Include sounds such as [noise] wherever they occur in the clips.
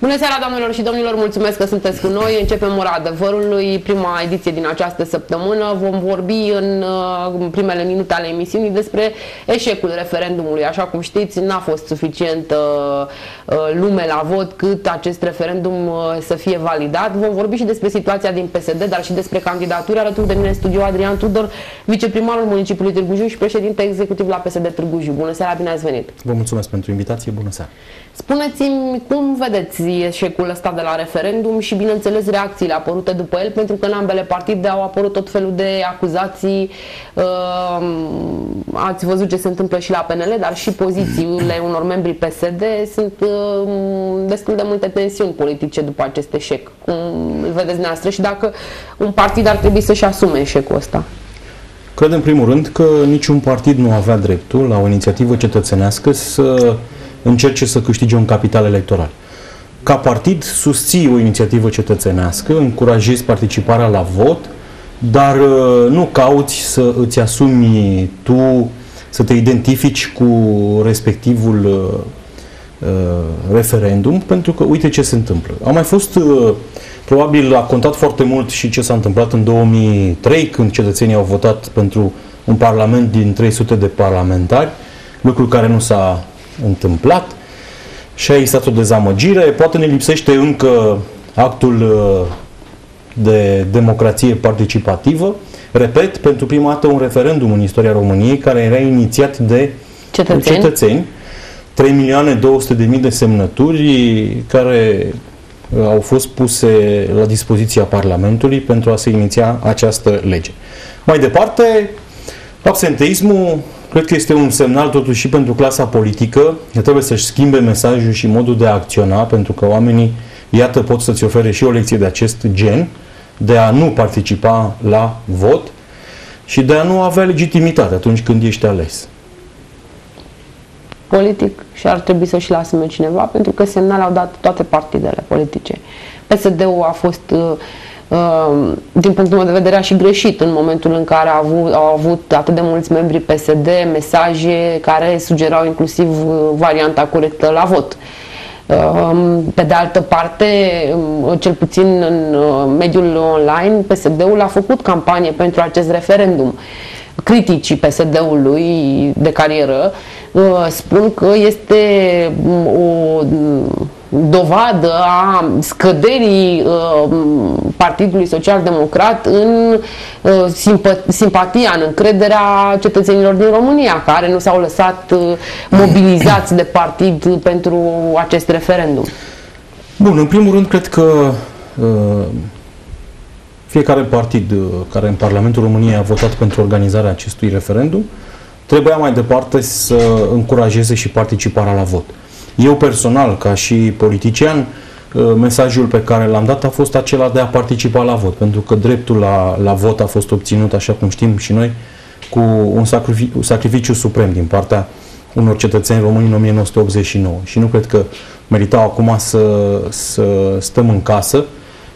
Bună seara, doamnelor și domnilor, mulțumesc că sunteți cu noi. Începem ora adevărului, prima ediție din această săptămână. Vom vorbi în uh, primele minute ale emisiunii despre eșecul referendumului. Așa cum știți, n-a fost suficient uh, uh, lume la vot cât acest referendum să fie validat. Vom vorbi și despre situația din PSD, dar și despre candidatura. Alături de mine în studio Adrian Tudor, viceprimarul municipiului Târgu Jiu și președinte executiv la PSD Târgu Jiu. Bună seara, bine ați venit! Vă mulțumesc pentru invitație, bună seara! Spuneți-mi cum vedeți eșecul ăsta de la referendum și, bineînțeles, reacțiile apărute după el, pentru că în ambele partide au apărut tot felul de acuzații. Uh, ați văzut ce se întâmplă și la PNL, dar și pozițiile [clears throat] unor membri PSD sunt uh, destul de multe tensiuni politice după acest eșec. Cum îl vedeți noastră și dacă un partid ar trebui să-și asume eșecul ăsta? Cred în primul rând că niciun partid nu avea dreptul la o inițiativă cetățenească să încerce să câștige un capital electoral. Ca partid susții o inițiativă cetățenească, încurajezi participarea la vot, dar uh, nu cauți să îți asumi tu, să te identifici cu respectivul uh, uh, referendum, pentru că uite ce se întâmplă. A mai fost, probabil a contat foarte mult și ce s-a întâmplat în 2003, când cetățenii au votat pentru un parlament din 300 de parlamentari, lucru care nu s-a întâmplat și a existat o dezamăgire. Poate ne lipsește încă actul uh, de democrație participativă. Repet, pentru prima dată un referendum în istoria României care era inițiat de cetățeni. cetățeni 3 milioane 200 de mii de semnături care uh, au fost puse la dispoziția Parlamentului pentru a se iniția această lege. Mai departe, absenteismul Cred că este un semnal totuși și pentru clasa politică că trebuie să-și schimbe mesajul și modul de a acționa pentru că oamenii, iată, pot să-ți ofere și o lecție de acest gen, de a nu participa la vot și de a nu avea legitimitate atunci când ești ales. Politic și ar trebui să-și asume cineva pentru că semnal au dat toate partidele politice. PSD-ul a fost uh, Uh, din punctul meu de vedere, a și greșit în momentul în care au avut, au avut atât de mulți membri PSD mesaje care sugerau inclusiv uh, varianta corectă la vot. Uh, pe de altă parte, um, cel puțin în mediul online, PSD-ul a făcut campanie pentru acest referendum. Criticii PSD-ului de carieră spun că este um, o dovadă a scăderii uh, Partidului Social Democrat în uh, simpatia, în încrederea cetățenilor din România, care nu s-au lăsat uh, mobilizați de partid pentru acest referendum. Bun, în primul rând, cred că fiecare partid care în Parlamentul României a votat pentru organizarea acestui referendum trebuia mai departe să încurajeze și participarea la vot. Eu personal, ca și politician, uh, mesajul pe care l-am dat a fost acela de a participa la vot, pentru că dreptul la, la vot a fost obținut, așa cum știm și noi, cu un sacrificiu, un sacrificiu suprem din partea unor cetățeni români în 1989. Și nu cred că meritau acum să, să stăm în casă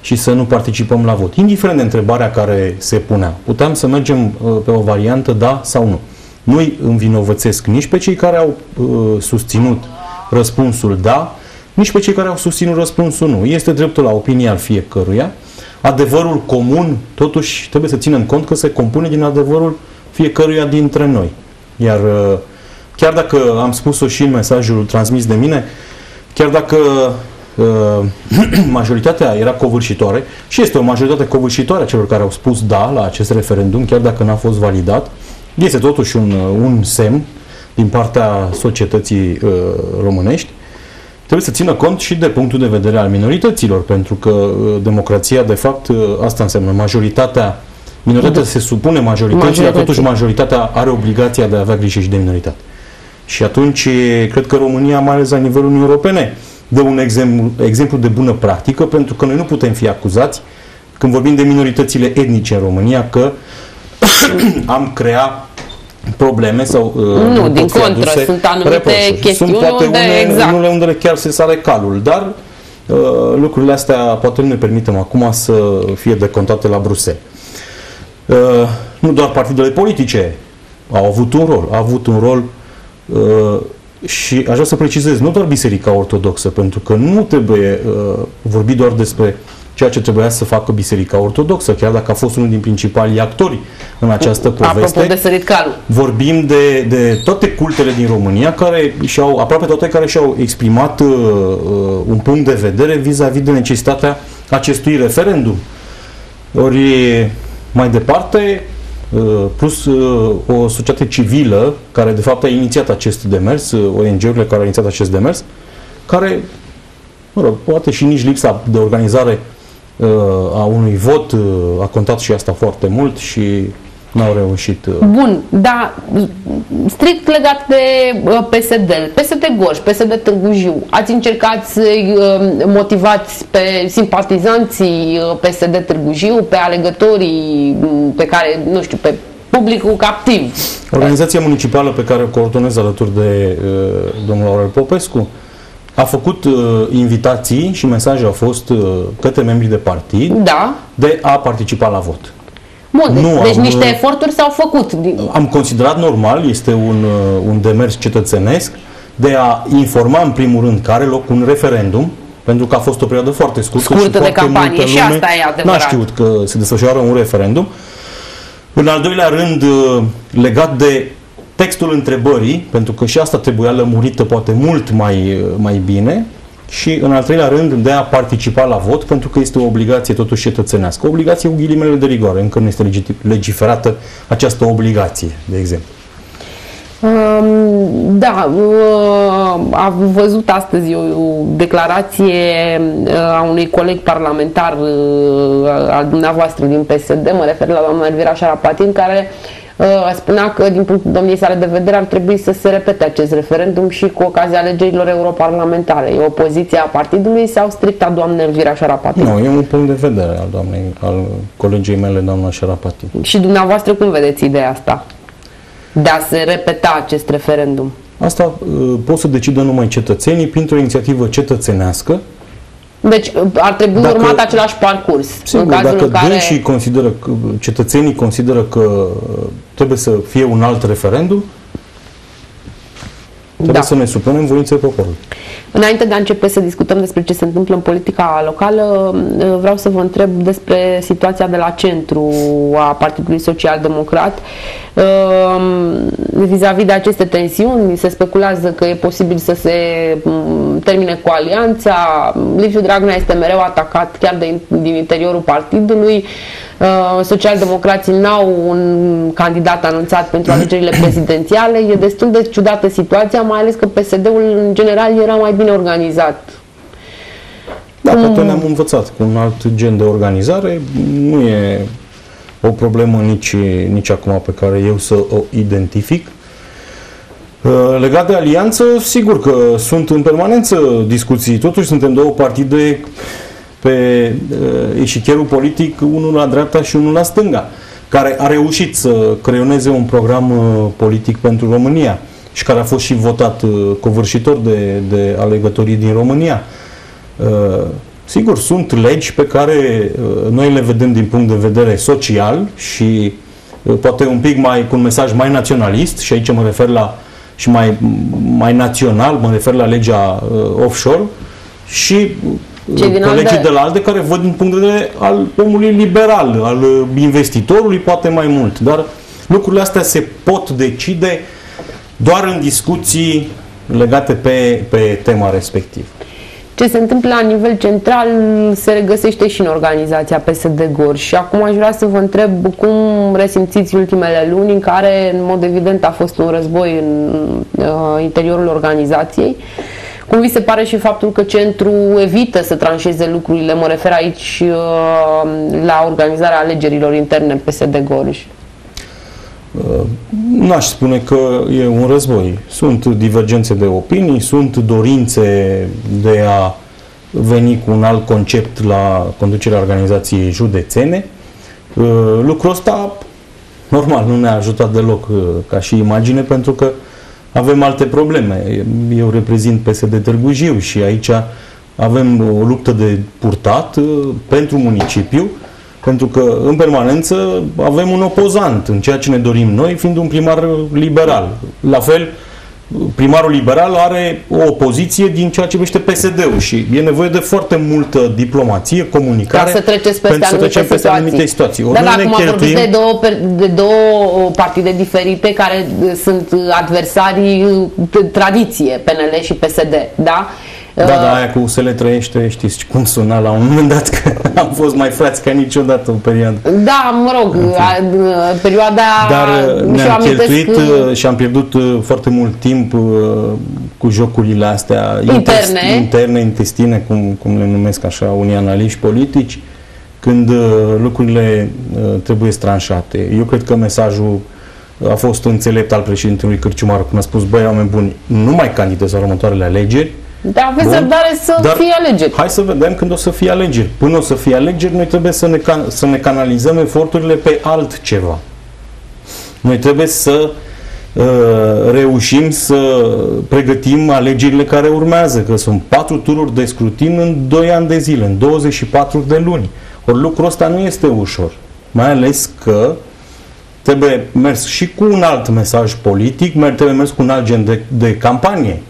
și să nu participăm la vot. Indiferent de întrebarea care se punea, puteam să mergem uh, pe o variantă da sau nu. Nu-i învinovățesc nici pe cei care au uh, susținut răspunsul da, nici pe cei care au susținut răspunsul nu. Este dreptul la opinie al fiecăruia. Adevărul comun, totuși, trebuie să ținem cont că se compune din adevărul fiecăruia dintre noi. Iar uh, chiar dacă am spus-o și în mesajul transmis de mine, chiar dacă uh, [clears throat] majoritatea era covârșitoare și este o majoritate covârșitoare a celor care au spus da la acest referendum, chiar dacă n-a fost validat, este totuși un, uh, un semn din partea societății uh, românești, trebuie să țină cont și de punctul de vedere al minorităților, pentru că uh, democrația, de fapt, uh, asta înseamnă majoritatea, minoritatea se supune majorității, dar totuși majoritatea are obligația de a avea grijă și de minoritate. Și atunci, cred că România, mai ales la nivelul Uniunii Europene, dă un exemplu, exemplu de bună practică, pentru că noi nu putem fi acuzați, când vorbim de minoritățile etnice în România, că [coughs] am creat probleme sau uh, nu, din contră, sunt anumite reproșuri. chestiuni sunt poate unde, une, exact. unele unde chiar se sare calul, dar uh, lucrurile astea poate nu ne permitem acum să fie decontate la Bruxelles. Uh, nu doar partidele politice au avut un rol, au avut un rol uh, și aș vrea să precizez, nu doar Biserica Ortodoxă, pentru că nu trebuie uh, vorbit doar despre ceea ce trebuia să facă Biserica Ortodoxă, chiar dacă a fost unul din principalii actori în această poveste. Apropo de sărit calul. Vorbim de, de toate cultele din România, care și-au, aproape toate care și-au exprimat uh, uh un punct de vedere vis-a-vis -vis de necesitatea acestui referendum. Ori, mai departe, uh, plus uh, o societate civilă care de fapt a inițiat acest demers, uh, ONG-urile care au inițiat acest demers, care, mă rog, poate și nici lipsa de organizare a unui vot a contat și asta foarte mult și N-au reușit. Uh, Bun, dar strict legat de uh, PSD, PSD Gorj, PSD Târgu Jiu, ați încercat să uh, motivați pe simpatizanții PSD Târgu Jiu, pe alegătorii mm, pe care, nu știu, pe publicul captiv? Organizația municipală pe care o coordonez alături de uh, domnul Aurel Popescu a făcut uh, invitații și mesaje au fost uh, către membrii de partid da. de a participa la vot. Bun, nu deci am, niște eforturi s-au făcut. Am considerat normal, este un, uh, un demers cetățenesc de a informa în primul rând că are loc un referendum, pentru că a fost o perioadă foarte scurtă, scurtă și de foarte campanie și asta e adevărat. N-a știut că se desfășoară un referendum. În al doilea rând, uh, legat de textul întrebării, pentru că și asta trebuia lămurită poate mult mai, uh, mai bine, și, în al treilea rând, de a participa la vot, pentru că este o obligație totuși cetățenească. O obligație cu ghilimele de rigoare. Încă nu este legiferată această obligație, de exemplu. Um, da, uh, am văzut astăzi o, o declarație uh, a unui coleg parlamentar uh, al dumneavoastră din PSD, mă refer la doamna Elvira Șarapatin, care uh, Uh, spunea că, din punctul domniei sale de vedere, ar trebui să se repete acest referendum și cu ocazia alegerilor europarlamentare. E o poziție a partidului sau strict a doamnei Elvira Șarapati? Nu, e un punct de vedere al, doamnei, al colegii mele, doamna Șarapati. Și dumneavoastră cum vedeți ideea asta? De a se repeta acest referendum? Asta uh, pot să decidă numai cetățenii printr-o inițiativă cetățenească deci ar trebui dacă, urmat același parcurs. Sigur, în cazul dacă în care... și consideră că, cetățenii consideră că trebuie să fie un alt referendum, trebuie da. să ne supunem voinței poporului. Înainte de a începe să discutăm despre ce se întâmplă în politica locală, vreau să vă întreb despre situația de la centru a Partidului Social Democrat. Ehm, vis-a-vis de aceste tensiuni, se speculează că e posibil să se mm, termine cu alianța. Liviu Dragnea este mereu atacat chiar de, din interiorul partidului. Ehm, socialdemocrații n-au un candidat anunțat pentru alegerile prezidențiale. E destul de ciudată situația, mai ales că PSD-ul în general era mai bine organizat. Da, poate ne-am învățat cu un alt gen de organizare. Nu e o problemă nici, nici acum pe care eu să o identific. Uh, legat de alianță, sigur că sunt în permanență discuții. Totuși suntem două partide pe uh, eșichierul politic, unul la dreapta și unul la stânga, care a reușit să creioneze un program uh, politic pentru România și care a fost și votat covârșitor de, de alegătorii din România. Sigur, sunt legi pe care uh, noi le vedem din punct de vedere social și uh, poate un pic mai cu un mesaj mai naționalist și aici mă refer la și mai, mai național, mă refer la legea uh, offshore și uh, colegii de... de la ALDE care văd din punct de vedere al omului liberal, al investitorului poate mai mult, dar lucrurile astea se pot decide doar în discuții legate pe, pe tema respectivă. Ce se întâmplă la nivel central se regăsește și în organizația PSD Gor și acum aș vrea să vă întreb cum resimțiți ultimele luni în care în mod evident a fost un război în uh, interiorul organizației cum vi se pare și faptul că centru evită să tranșeze lucrurile, mă refer aici uh, la organizarea alegerilor interne PSD Gorj? Uh, n-aș spune că e un război. Sunt divergențe de opinii, sunt dorințe de a veni cu un alt concept la conducerea organizației județene. Uh, lucrul ăsta, normal, nu ne-a ajutat deloc uh, ca și imagine, pentru că avem alte probleme. Eu reprezint PSD Târgu Jiu și aici avem o luptă de purtat pentru municipiu, pentru că în permanență avem un opozant în ceea ce ne dorim noi, fiind un primar liberal. La fel, primarul liberal are o opoziție din ceea ce privește PSD-ul și e nevoie de foarte multă diplomație, comunicare Ca să treceți peste pentru să anumite trecem peste situații. anumite situații. Dar Ori noi ne acum vorbim cheltuim- de două, per- de două partide diferite care uh, sunt uh, adversarii uh, de tradiție, PNL și PSD, da? Da, Uh, da, aia cu USL trăiește, știți cum suna la un moment dat, [laughs] că am fost mai frați ca niciodată în perioadă. Da, mă rog, a, uh, perioada... Dar uh, mi-și ne-am amintesc cheltuit că- uh, și am pierdut uh, foarte mult timp uh, cu jocurile astea Interne. intest- interne, intestine, cum, cum le numesc așa unii analiști politici, când uh, lucrurile uh, trebuie tranșate. Eu cred că mesajul a fost înțelept al președintelui Cârciumaru când a spus, băi, oameni buni, nu mai candidez la următoarele alegeri, Da, aveți Bun. răbdare să Dar fie alegeri. Hai să vedem când o să fie alegeri. Până o să fie alegeri, noi trebuie să ne, can- să ne canalizăm eforturile pe altceva. Noi trebuie să uh, reușim să pregătim alegerile care urmează, că sunt patru tururi de scrutin în 2 ani de zile, în 24 de luni. Ori lucrul ăsta nu este ușor. Mai ales că trebuie mers și cu un alt mesaj politic, mer- trebuie mers cu un alt gen de, de campanie.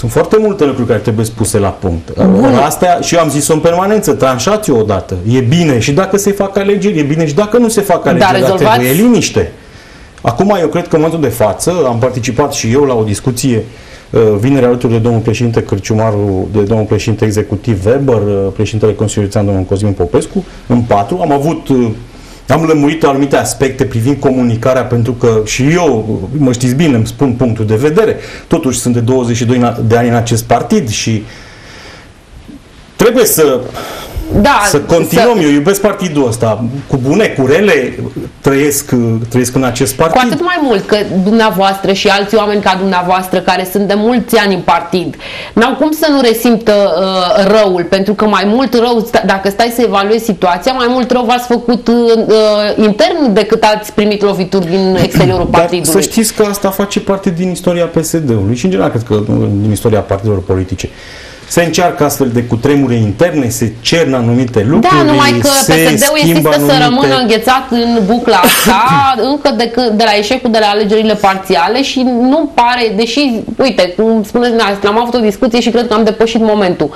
Sunt foarte multe lucruri care trebuie spuse la punct. Ori astea, și eu am zis-o în permanență, tranșați-o odată. E bine și dacă se fac alegeri, e bine și dacă nu se fac alegeri, dar rezolvați- trebuie liniște. Acum, eu cred că în momentul de față, am participat și eu la o discuție uh, vineri alături de domnul președinte Cârciumaru, de domnul președinte executiv Weber, uh, președintele Consiliului Județean, domnul Cosmin Popescu, în patru. Am avut uh, am lămurit anumite aspecte privind comunicarea pentru că și eu, mă știți bine, îmi spun punctul de vedere. Totuși sunt de 22 na- de ani în acest partid și trebuie să Da, să continuăm. Eu iubesc partidul ăsta. Cu bune, cu rele, trăiesc, trăiesc în acest Cu partid. atât mai mult că dumneavoastră și alți oameni ca dumneavoastră care sunt de mulți ani în partid n-au cum să nu resimtă uh, răul, pentru că mai mult rău, sta- dacă stai să evaluezi situația, mai mult rău v-ați făcut uh, uh, intern decât ați primit lovituri din exteriorul Dar partidului. să știți că asta face parte din istoria PSD-ului și în general cred că uh, din istoria partidelor politice. Se încearcă astfel de cutremure interne, se cern anumite lucruri, Da, numai că se PSD-ul schimbă insistă să anumite... rămână înghețat în bucla asta [coughs] încă de, când- de la eșecul de la alegerile parțiale și nu pare, deși, uite, cum spuneți dumneavoastră, am avut o discuție și cred că am depășit momentul.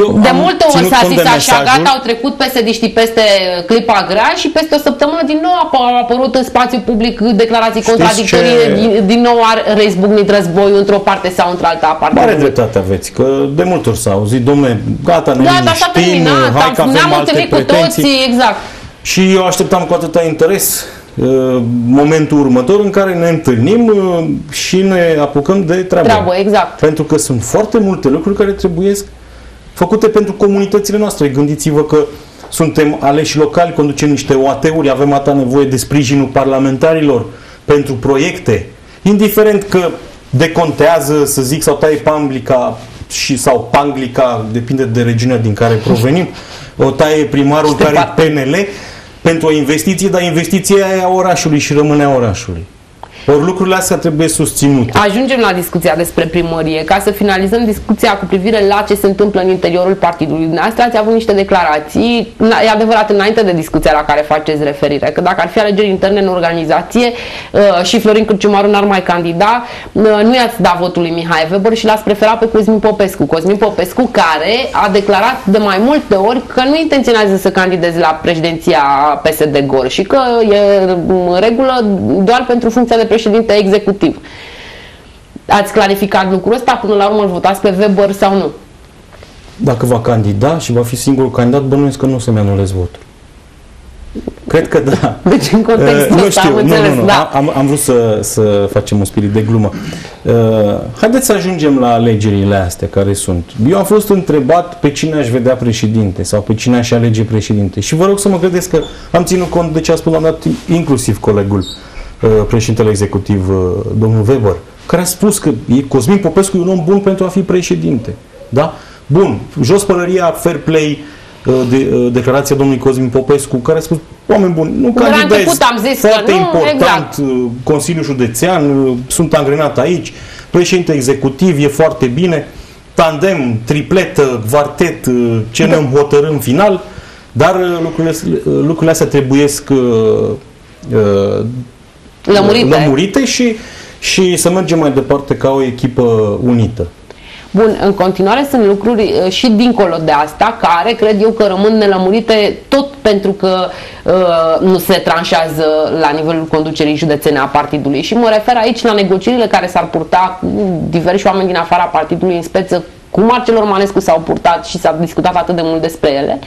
Eu De am multe ori ținut s-a cont zis de așa, mesajul- gata, au trecut psd peste clipa grea și peste o săptămână din nou ap- au apărut în spațiu public declarații Știți contradictorii, ce- din, din nou a răzbucnit războiul într-o parte sau într-alta a Mare partidului. dreptate aveți, că de multe ori s-a auzit, domne, gata, ne Gata, s-a liniștim, terminat, hai că am, avem ne-am alte întâlnit cu pretenții. toții, exact. Și eu așteptam cu atâta interes uh, momentul următor în care ne întâlnim uh, și ne apucăm de treabă. Treabă, exact. Pentru că sunt foarte multe lucruri care trebuie făcute pentru comunitățile noastre. Gândiți-vă că suntem aleși locali, conducem niște OAT-uri, avem atâta nevoie de sprijinul parlamentarilor pentru proiecte. Indiferent că decontează, să zic, sau taie panglica și sau panglica, depinde de regiunea din care provenim, o taie primarul Și de care e parte. PNL pentru o investiție, dar investiția e a orașului și rămâne a orașului. Ori lucrurile astea trebuie susținute. Ajungem la discuția despre primărie. Ca să finalizăm discuția cu privire la ce se întâmplă în interiorul partidului dumneavoastră, ați avut niște declarații, Na- e adevărat, înainte de discuția la care faceți referire, că dacă ar fi alegeri interne în organizație uh, și Florin Cârciumaru n-ar mai candida, uh, nu i-ați dat votul lui Mihai Weber și l-ați preferat pe Cosmin Popescu. Cosmin Popescu care a declarat de mai multe ori că nu intenționează să candideze la președinția PSD Gor și că e în regulă doar pentru funcția de președinte executiv. Ați clarificat lucrul ăsta? Până la urmă îl votați pe Weber sau nu? Dacă va candida și va fi singurul candidat, bănuiesc că nu o să-mi anulez votul. Cred că da. [laughs] Deci în contextul Uh, nu ăsta știu, am nu, înțeles, nu, nu. da. Am, am vrut să, să facem un spirit de glumă. Uh, haideți să ajungem la alegerile astea care sunt. Eu am fost întrebat pe cine aș vedea președinte sau pe cine aș alege președinte. Și vă rog să mă credeți că am ținut cont de ce a spus la un dat, inclusiv colegul uh, președintele executiv, uh, domnul Weber, care a spus că e Cosmin Popescu e un om bun pentru a fi președinte. Da? Bun, jos pălăria, fair play, uh, de, uh, declarația domnului Cosmin Popescu, care a spus, oameni buni, nu la candidez, început am zis că foarte nu, important, exact. uh, Consiliul Județean, uh, sunt angrenat aici, președinte executiv, e foarte bine, tandem, tripletă, quartet, uh, ce ne hotărâm în final, dar uh, lucrurile, uh, lucrurile astea trebuiesc uh, uh, Lămurite. lămurite și și să mergem mai departe ca o echipă unită. Bun, în continuare sunt lucruri uh, și dincolo de asta, care cred eu că rămân nelămurite tot pentru că uh, nu se tranșează la nivelul conducerii județene a partidului. Și mă refer aici la negocierile care s-ar purta cu diversi oameni din afara partidului, în speță cu Marcelor Manescu s-au purtat și s-a discutat atât de mult despre ele. Uh,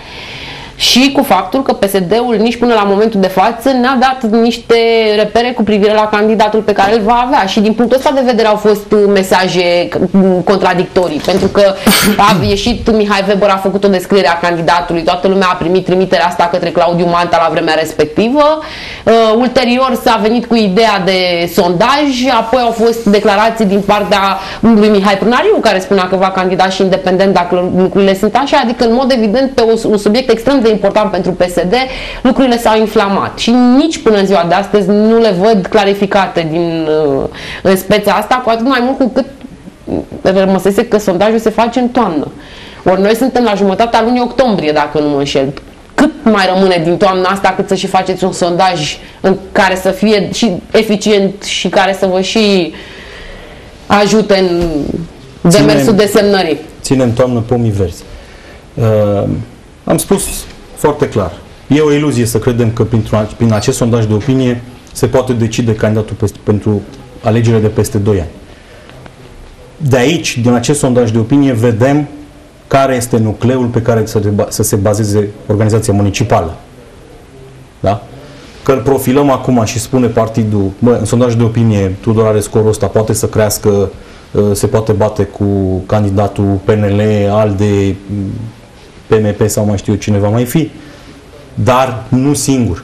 și cu faptul că PSD-ul nici până la momentul de față n-a dat niște repere cu privire la candidatul pe care îl va avea. Și din punctul ăsta de vedere au fost mesaje contradictorii. Pentru că a ieșit Mihai Weber a făcut o descriere a candidatului, toată lumea a primit trimiterea asta către Claudiu Manta la vremea respectivă. Uh, ulterior s-a venit cu ideea de sondaj. Apoi au fost declarații din partea lui Mihai Prunariu care spunea că va candida și independent dacă lucrurile sunt așa, adică în mod evident pe un subiect extrem de important pentru PSD, lucrurile s-au inflamat și nici până în ziua de astăzi nu le văd clarificate din, uh, în speța asta, cu atât mai mult cu cât rămăsese că sondajul se face în toamnă. Ori noi suntem la jumătatea lunii octombrie, dacă nu mă înșel. Cât mai rămâne din toamna asta cât să și faceți un sondaj în care să fie și eficient și care să vă și ajute în demersul de semnării? Ținem toamnă pomii verzi. Uh, am spus foarte clar. E o iluzie să credem că prin acest sondaj de opinie se poate decide candidatul peste, pentru alegerile de peste 2 ani. De aici, din acest sondaj de opinie, vedem care este nucleul pe care să, să se bazeze organizația municipală. Da? Că îl profilăm acum și spune partidul, bă, în sondaj de opinie, Tudor are scorul ăsta, poate să crească, ă, se poate bate cu candidatul PNL, ALDE, PMP sau mai știu eu cine va mai fi, dar nu singur.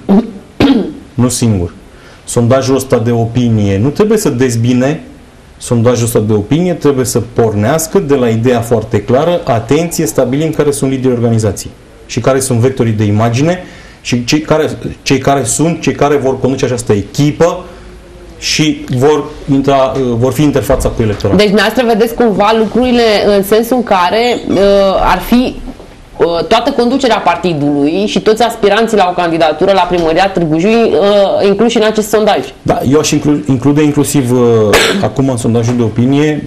[clears throat] nu singur. Sondajul ăsta de opinie nu trebuie să dezbine sondajul ăsta de opinie trebuie să pornească de la ideea foarte clară, atenție, stabilim care sunt liderii organizației și care sunt vectorii de imagine și cei care, cei care sunt, cei care vor conduce această echipă și vor, intra, vor fi interfața cu electoratul. Deci, dumneavoastră vedeți cumva lucrurile în sensul în care uh, ar fi Uh, toată conducerea partidului și toți aspiranții la o candidatură la primăria Târgu Jiu uh, incluși în acest sondaj. Da, eu aș inclu- include inclusiv uh, acum în sondajul de opinie,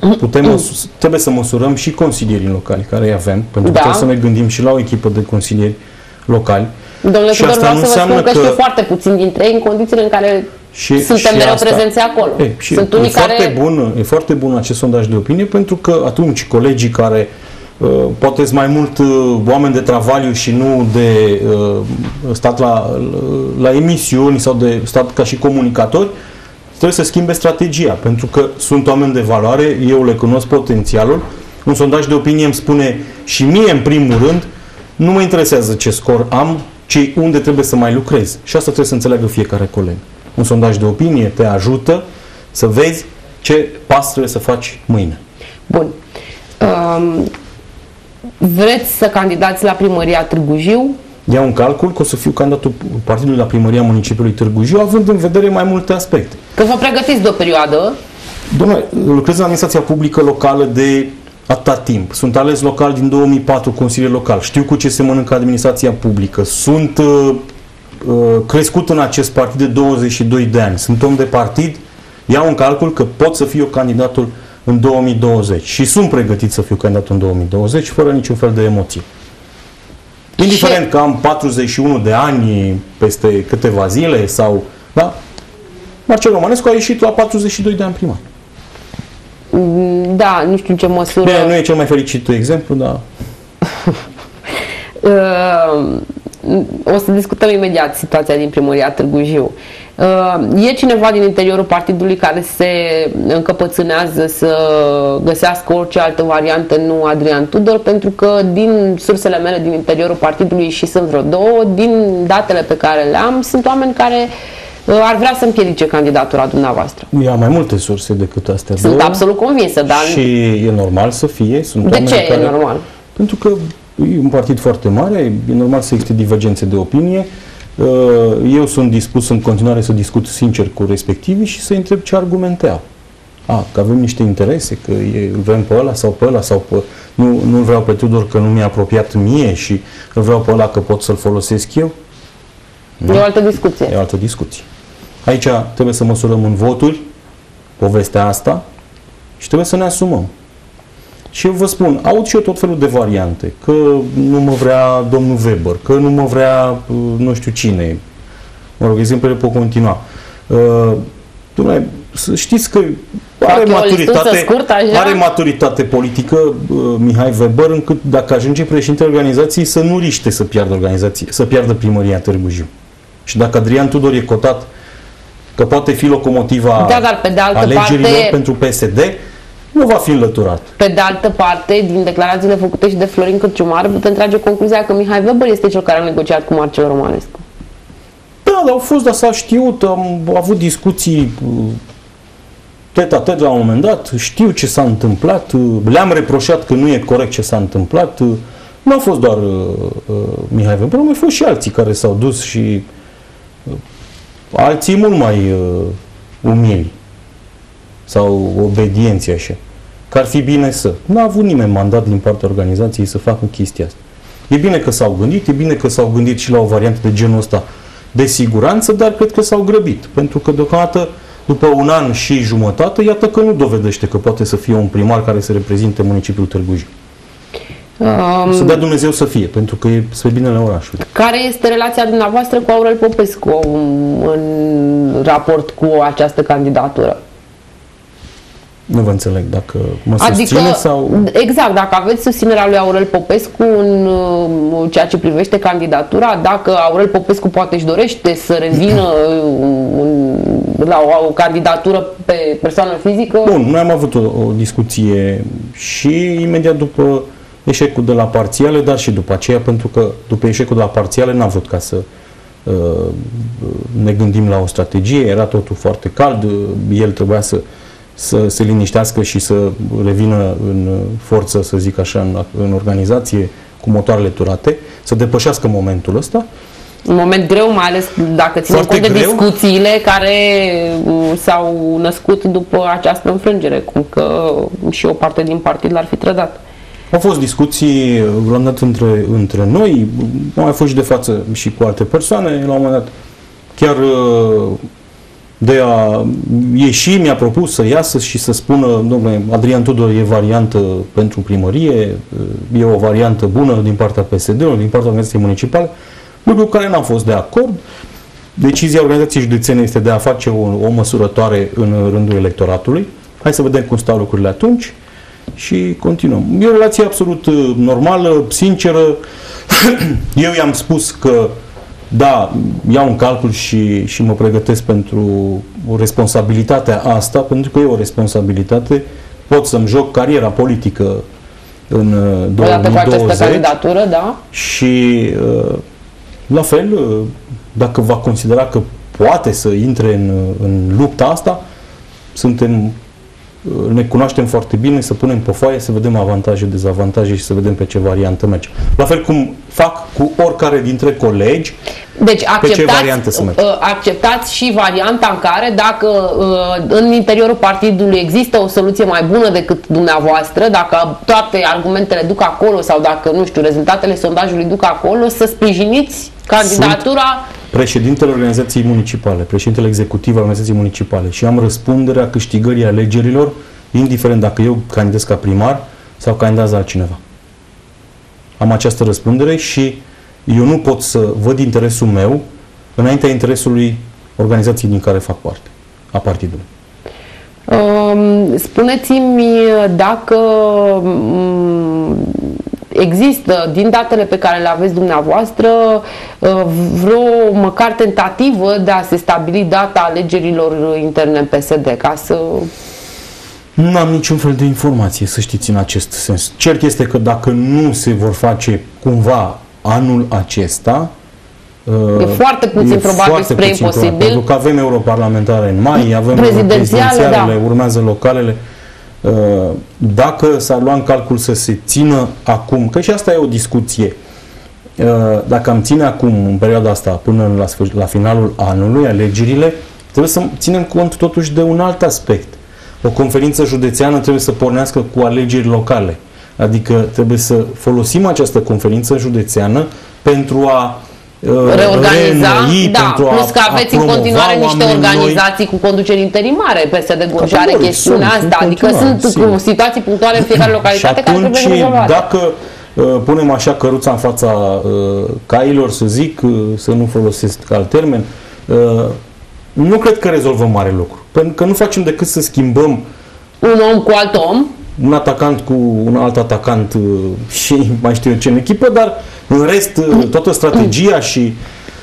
uh, putem măs- trebuie să măsurăm și consilierii locali care îi avem, pentru da. că trebuie să ne gândim și la o echipă de consilieri locali. Domnule și asta nu înseamnă că, că știu foarte puțin dintre ei în condițiile în care și, suntem și mereu asta, prezenți acolo. E, și Sunt unii e, care... foarte bun, e foarte bun acest sondaj de opinie pentru că atunci colegii care uh, Uh, poate mai mult uh, oameni de travaliu și nu de uh, stat la, la emisiuni sau de stat ca și comunicatori, trebuie să schimbe strategia, pentru că sunt oameni de valoare, eu le cunosc potențialul. Un sondaj de opinie îmi spune și mie, în primul rând, nu mă interesează ce scor am, ci unde trebuie să mai lucrez. Și asta trebuie să înțeleagă fiecare coleg. Un sondaj de opinie te ajută să vezi ce pas trebuie să faci mâine. Bun. Um, vreți să candidați la primăria Târgu Jiu? Iau un calcul că o să fiu candidatul partidului la primăria municipiului Târgu Jiu, având în vedere mai multe aspecte. Că vă pregătiți de o perioadă? Domnule, lucrez în administrația publică locală de atâta timp. Sunt ales local din 2004, consilier local. Știu cu ce se mănâncă administrația publică. Sunt uh, uh, crescut în acest partid de 22 de ani. Sunt om de partid. Iau un calcul că pot să fiu candidatul uh, în 2020 și sunt pregătit să fiu candidat în 2020 fără niciun fel de emoție. Indiferent și... că am 41 de ani peste câteva zile sau, da, Marcel Romanescu a ieșit la 42 de ani primar. Mm, da, nu știu în ce măsură... Bine, nu e cel mai fericit exemplu, dar... Uh, [laughs] o să discutăm imediat situația din primăria Târgu Jiu. Uh, e cineva din interiorul partidului care se încăpățânează să găsească orice altă variantă, nu Adrian Tudor, pentru că din sursele mele din interiorul partidului și sunt vreo două, din datele pe care le am, sunt oameni care uh, ar vrea să împiedice candidatura dumneavoastră. Eu am mai multe surse decât astea Sunt două. absolut convinsă, dar... Și e normal să fie. Sunt de ce care... e normal? Pentru că e un partid foarte mare, e normal să existe divergențe de opinie. Uh, eu sunt dispus în continuare să discut sincer cu respectivii și să întreb ce argumente au. A, că avem niște interese, că e, vrem pe ăla sau pe ăla sau pe... Nu, nu vreau pe Tudor că nu mi-a apropiat mie și îl vreau pe ăla că pot să-l folosesc eu. Nu? E o altă discuție. E o altă discuție. Aici trebuie să măsurăm în voturi povestea asta și trebuie să ne asumăm. Și eu vă spun, aud și eu tot felul de variante, că nu mă vrea domnul Weber, că nu mă vrea uh, nu știu cine. Mă rog, exemplele pot continua. Uh, Dumne, să știți că are maturitate, scurt, are maturitate politică uh, Mihai Weber încât dacă ajunge președintele organizației să nu riște să piardă organizație, să piardă primăria Târgu Jiu. Și dacă Adrian Tudor e cotat că poate fi locomotiva da, dar pe de altă alegerilor parte, pentru PSD, nu va fi înlăturat. Pe de altă parte, din declarațiile făcute și de Florin Cârciumar, putem trage concluzia că Mihai Weber este cel care a negociat cu Marcel Romanescu. Da, dar au fost, dar s-a știut, am avut discuții tet a tet la un moment dat, știu ce s-a întâmplat, le-am reproșat că nu e corect ce s-a întâmplat. Nu a fost doar uh, uh, Mihai Weber, au mai fost și alții care s-au dus și uh, alții mult mai uh, umili sau obedienți așa. Că ar fi bine să. Nu a avut nimeni mandat din partea organizației să facă chestia asta. E bine că s-au gândit, e bine că s-au gândit și la o variantă de genul ăsta de siguranță, dar cred că s-au grăbit. Pentru că deocamdată, după un an și jumătate, iată că nu dovedește că poate să fie un primar care să reprezinte municipiul Târgu Jiu. Um, să dea Dumnezeu să fie, pentru că e spre binele orașului. Care este relația dumneavoastră cu Aurel Popescu în raport cu această candidatură? Nu vă înțeleg dacă mă adică, susține sau... Exact, dacă aveți susținerea lui Aurel Popescu în uh, ceea ce privește candidatura, dacă Aurel Popescu poate își dorește să revină [clears throat] în, la o, o candidatură pe persoană fizică. Bun, noi am avut o, o discuție și imediat după eșecul de la parțiale, dar și după aceea, pentru că după eșecul de la parțiale n-am avut ca să uh, ne gândim la o strategie, era totul foarte cald, el trebuia să să se liniștească și să revină în forță, să zic așa, în, în organizație cu motoarele turate, să depășească momentul ăsta. Un moment greu, mai ales dacă ținem cont de greu. discuțiile care uh, s-au născut după această înfrângere, cum că și o parte din partid l-ar fi trădat. Au fost discuții la un dat între, între noi, au mai fost și de față și cu alte persoane, la un moment dat chiar uh, de a ieși, mi-a propus să iasă și să spună, domnule, Adrian Tudor e variantă pentru primărie, e o variantă bună din partea PSD-ului, din partea organizației municipale, lucru cu care n-am fost de acord. Decizia organizației județene este de a face o, o măsurătoare în rândul electoratului. Hai să vedem cum stau lucrurile atunci și continuăm. E o relație absolut uh, normală, sinceră. [clears throat] Eu i-am spus că da, iau în calcul și, și mă pregătesc pentru responsabilitatea asta, pentru că e o responsabilitate. Pot să-mi joc cariera politică în 2020. cu această candidatură, da. Și uh, la fel, uh, dacă va considera că poate să intre în, în lupta asta, suntem ne cunoaștem foarte bine, să punem pe foaie, să vedem avantaje, dezavantaje și să vedem pe ce variantă merge. La fel cum fac cu oricare dintre colegi, deci pe ce variantă să merg. Uh, acceptați și varianta în care dacă uh, în interiorul partidului există o soluție mai bună decât dumneavoastră, dacă toate argumentele duc acolo sau dacă, nu știu, rezultatele sondajului duc acolo, să sprijiniți candidatura Sunt președintele organizației municipale, președintele executiv al organizației municipale și am răspunderea câștigării alegerilor, indiferent dacă eu candidez ca primar sau candidează altcineva. Am această răspundere și eu nu pot să văd interesul meu înaintea interesului organizației din care fac parte, a partidului. Um, spuneți-mi dacă există, din datele pe care le aveți dumneavoastră, uh, vreo măcar tentativă de a se stabili data alegerilor interne în PSD, ca să... Nu am niciun fel de informație, să știți, în acest sens. Cert este că dacă nu se vor face cumva anul acesta, E foarte puțin e probabil foarte spre puțin imposibil. Probabil, pentru că avem europarlamentare în mai, avem prezidențiale, da. urmează localele. Uh, dacă s-ar lua în calcul să se țină acum, că și asta e o discuție, uh, dacă am ține acum, în perioada asta, până la, sfârșit, la finalul anului, alegerile, trebuie să ținem cont totuși de un alt aspect. O conferință județeană trebuie să pornească cu alegeri locale. Adică trebuie să folosim această conferință județeană pentru a uh, reorganiza, reînnoi da, pentru plus a, că aveți a în continuare promova niște oameni noi. organizații cu conduceri interimare, PSD Gorj are Categoric, chestiunea sunt, asta, în adică continuare, sunt sigur. situații punctuale în fiecare Și localitate care atunci, trebuie rezolvate. dacă uh, punem așa căruța în fața uh, cailor, să zic, uh, să nu folosesc alt termen, uh, nu cred că rezolvăm mare lucru. Pentru că nu facem decât să schimbăm Un om cu alt om, un atacant cu un alt atacant uh, [laughs] și mai știu eu ce în echipă, dar în rest uh, toată strategia și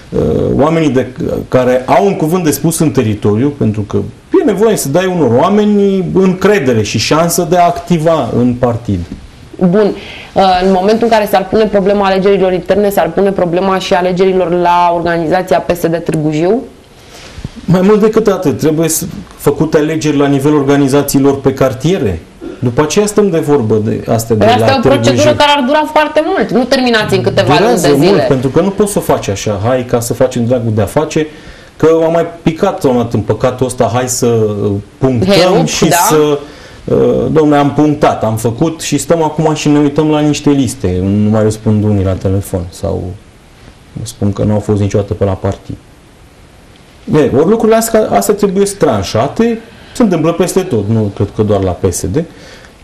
uh, oamenii de, care au un cuvânt de spus în teritoriu, pentru că e nevoie să dai unor oameni încredere și șansă de a activa în partid. Bun, uh, în momentul în care s-ar pune problema alegerilor interne, s-ar pune problema și alegerilor la organizația PSD Târgu Jiu? Mai mult decât atât, trebuie să făcute alegeri la nivelul organizațiilor pe cartiere. După aceea stăm de vorbă de astea de Păi asta la e o Târgu procedură Jiu. care ar dura foarte mult. Nu terminați în câteva luni Durează de zile. mult, pentru că nu poți să o faci așa, hai ca să facem dragul de a face, că am mai picat o dată în păcatul ăsta, hai să uh, punctăm Herup, și da. să uh, Domnule, am punctat, am făcut și stăm acum și ne uităm la niște liste. Nu mai răspund unii la telefon sau spun că nu au fost niciodată pe la partid. E, ori lucrurile astea, astea trebuie tranșate, se întâmplă peste tot, nu cred că doar la PSD.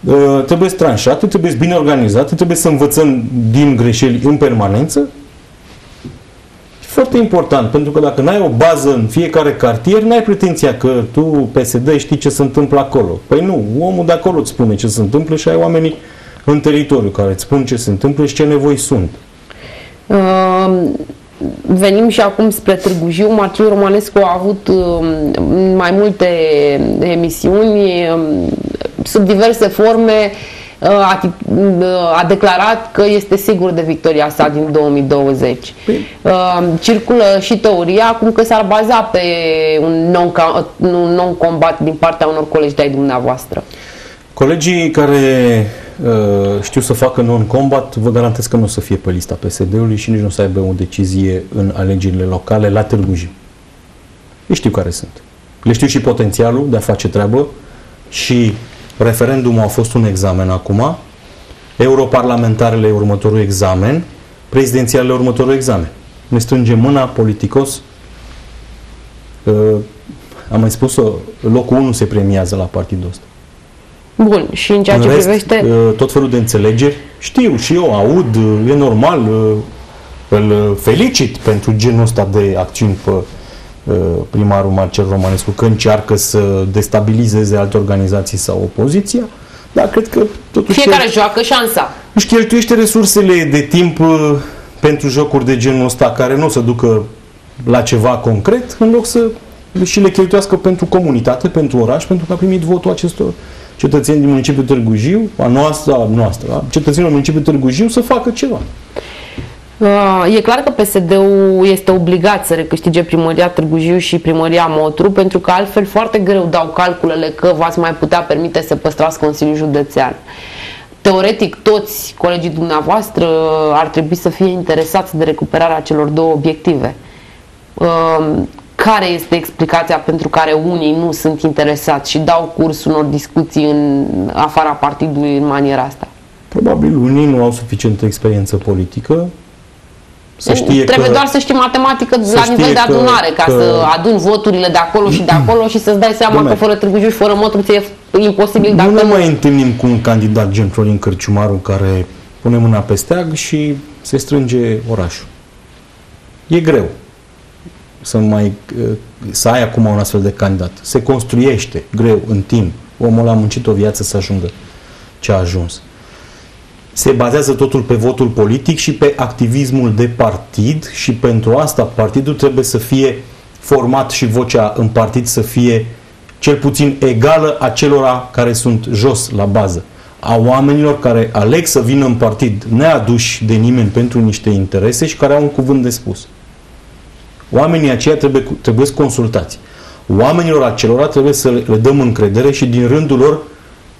Uh, trebuie tranșate, trebuie bine organizate, trebuie să învățăm din greșeli în permanență. E foarte important, pentru că dacă n-ai o bază în fiecare cartier, n-ai pretenția că tu, PSD, știi ce se întâmplă acolo. Păi nu, omul de acolo îți spune ce se întâmplă și ai oamenii în teritoriu care îți spun ce se întâmplă și ce nevoi sunt. Uh, Venim și acum spre Târgu Jiu. Marcel Romanescu a avut uh, mai multe emisiuni uh, sub diverse forme. Uh, A, tip- uh, a declarat că este sigur de victoria sa din 2020. Uh, Circulă și teoria acum că s-ar baza pe un non- un non-combat din partea unor colegi de-ai dumneavoastră. Colegii care uh, știu să facă non-combat, vă garantez că nu o să fie pe lista PSD-ului și nici nu o să aibă o decizie în alegerile locale la Târgu Jiu. Eu știu care sunt. Le știu și potențialul de a face treabă și referendumul a fost un examen acum, europarlamentarele e următorul examen, prezidențialele următorul examen. Ne strângem mâna politicos. Uh, am mai spus-o, locul 1 se premiază la partidul ăsta. Bun, și în ceea În ce rest, privește... uh, tot felul de înțelegeri. Știu și eu, aud, uh, e normal, uh, îl felicit pentru genul ăsta de acțiuni pe uh, primarul Marcel Romanescu, că încearcă să destabilizeze alte organizații sau opoziția, dar cred că totuși Fiecare el joacă șansa. își cheltuiește resursele de timp uh, pentru jocuri de genul ăsta care nu o să ducă la ceva concret, în loc să și le cheltuiască pentru comunitate, pentru oraș, pentru că a primit votul acestor cetățeni din municipiul Târgu Jiu, a noastră, a noastră, a cetățenilor municipiului Târgu Jiu să facă ceva. Uh, E clar că PSD-ul este obligat să recâștige primăria Târgu Jiu și primăria Motru, pentru că altfel foarte greu dau calculele că v-ați mai putea permite să păstrați Consiliul Județean. Teoretic, toți colegii dumneavoastră ar trebui să fie interesați de recuperarea celor două obiective. Uh, Care este explicația pentru care unii nu sunt interesați și dau curs unor discuții în afara partidului în maniera asta? Probabil unii nu au suficientă experiență politică să știe Trebuie că doar să știi matematică să la știe nivel de că- adunare, ca că- să aduni voturile de acolo și de acolo și să-ți dai seama Dom'le, că fără Târgu Jiu și fără Motru ți-e imposibil dacă nu ne mai întâlnim cu un candidat gen Florin Cărciumaru care pune mâna pe steag și se strânge orașul. E greu să mai să ai acum un astfel de candidat. Se construiește greu în timp. Omul a muncit o viață să ajungă ce a ajuns. Se bazează totul pe votul politic și pe activismul de partid și pentru asta partidul trebuie să fie format și vocea în partid să fie cel puțin egală acelora care sunt jos la bază. A oamenilor care aleg să vină în partid neaduși de nimeni pentru niște interese și care au un cuvânt de spus. Oamenii aceia trebuie, trebuie consultați. Oamenilor acelora trebuie să le, le dăm încredere și din rândul lor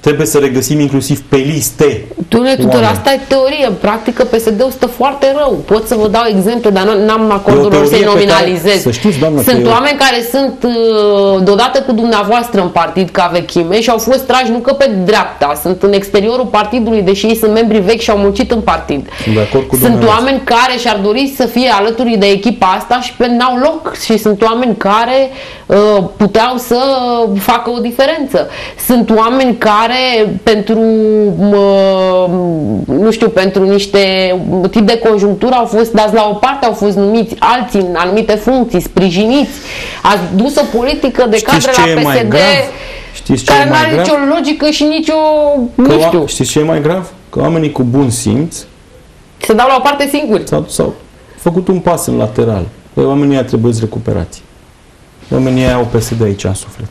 trebuie să regăsim inclusiv pe liste. Domnule Tudor, asta e teorie. Practică PSD-ul stă foarte rău. Pot să vă dau exemple, dar n-am acordul să-i nominalizez. Să știți, doamnă, sunt eu... oameni care sunt uh, deodată cu dumneavoastră în partid ca vechime și au fost trași nu că pe dreapta, sunt în exteriorul partidului, deși ei sunt membri vechi și au muncit în partid. Sunt, de acord cu sunt oameni care și-ar dori să fie alături de echipa asta și pe n-au loc și sunt oameni care uh, puteau să facă o diferență. Sunt oameni care pentru nu știu, pentru niște tip de conjunctură au fost dați la o parte, au fost numiți alții în anumite funcții, sprijiniți. Ați dus o politică de Știți cadre la PSD Știți ce care nu are nicio logică și nicio, că nu știu. Știți ce e mai grav? Că oamenii cu bun simț se dau la o parte singuri. S-au, s-au făcut un pas în lateral. Păi oamenii ăia trebuie recuperați. Oamenii ăia au PSD aici în suflet.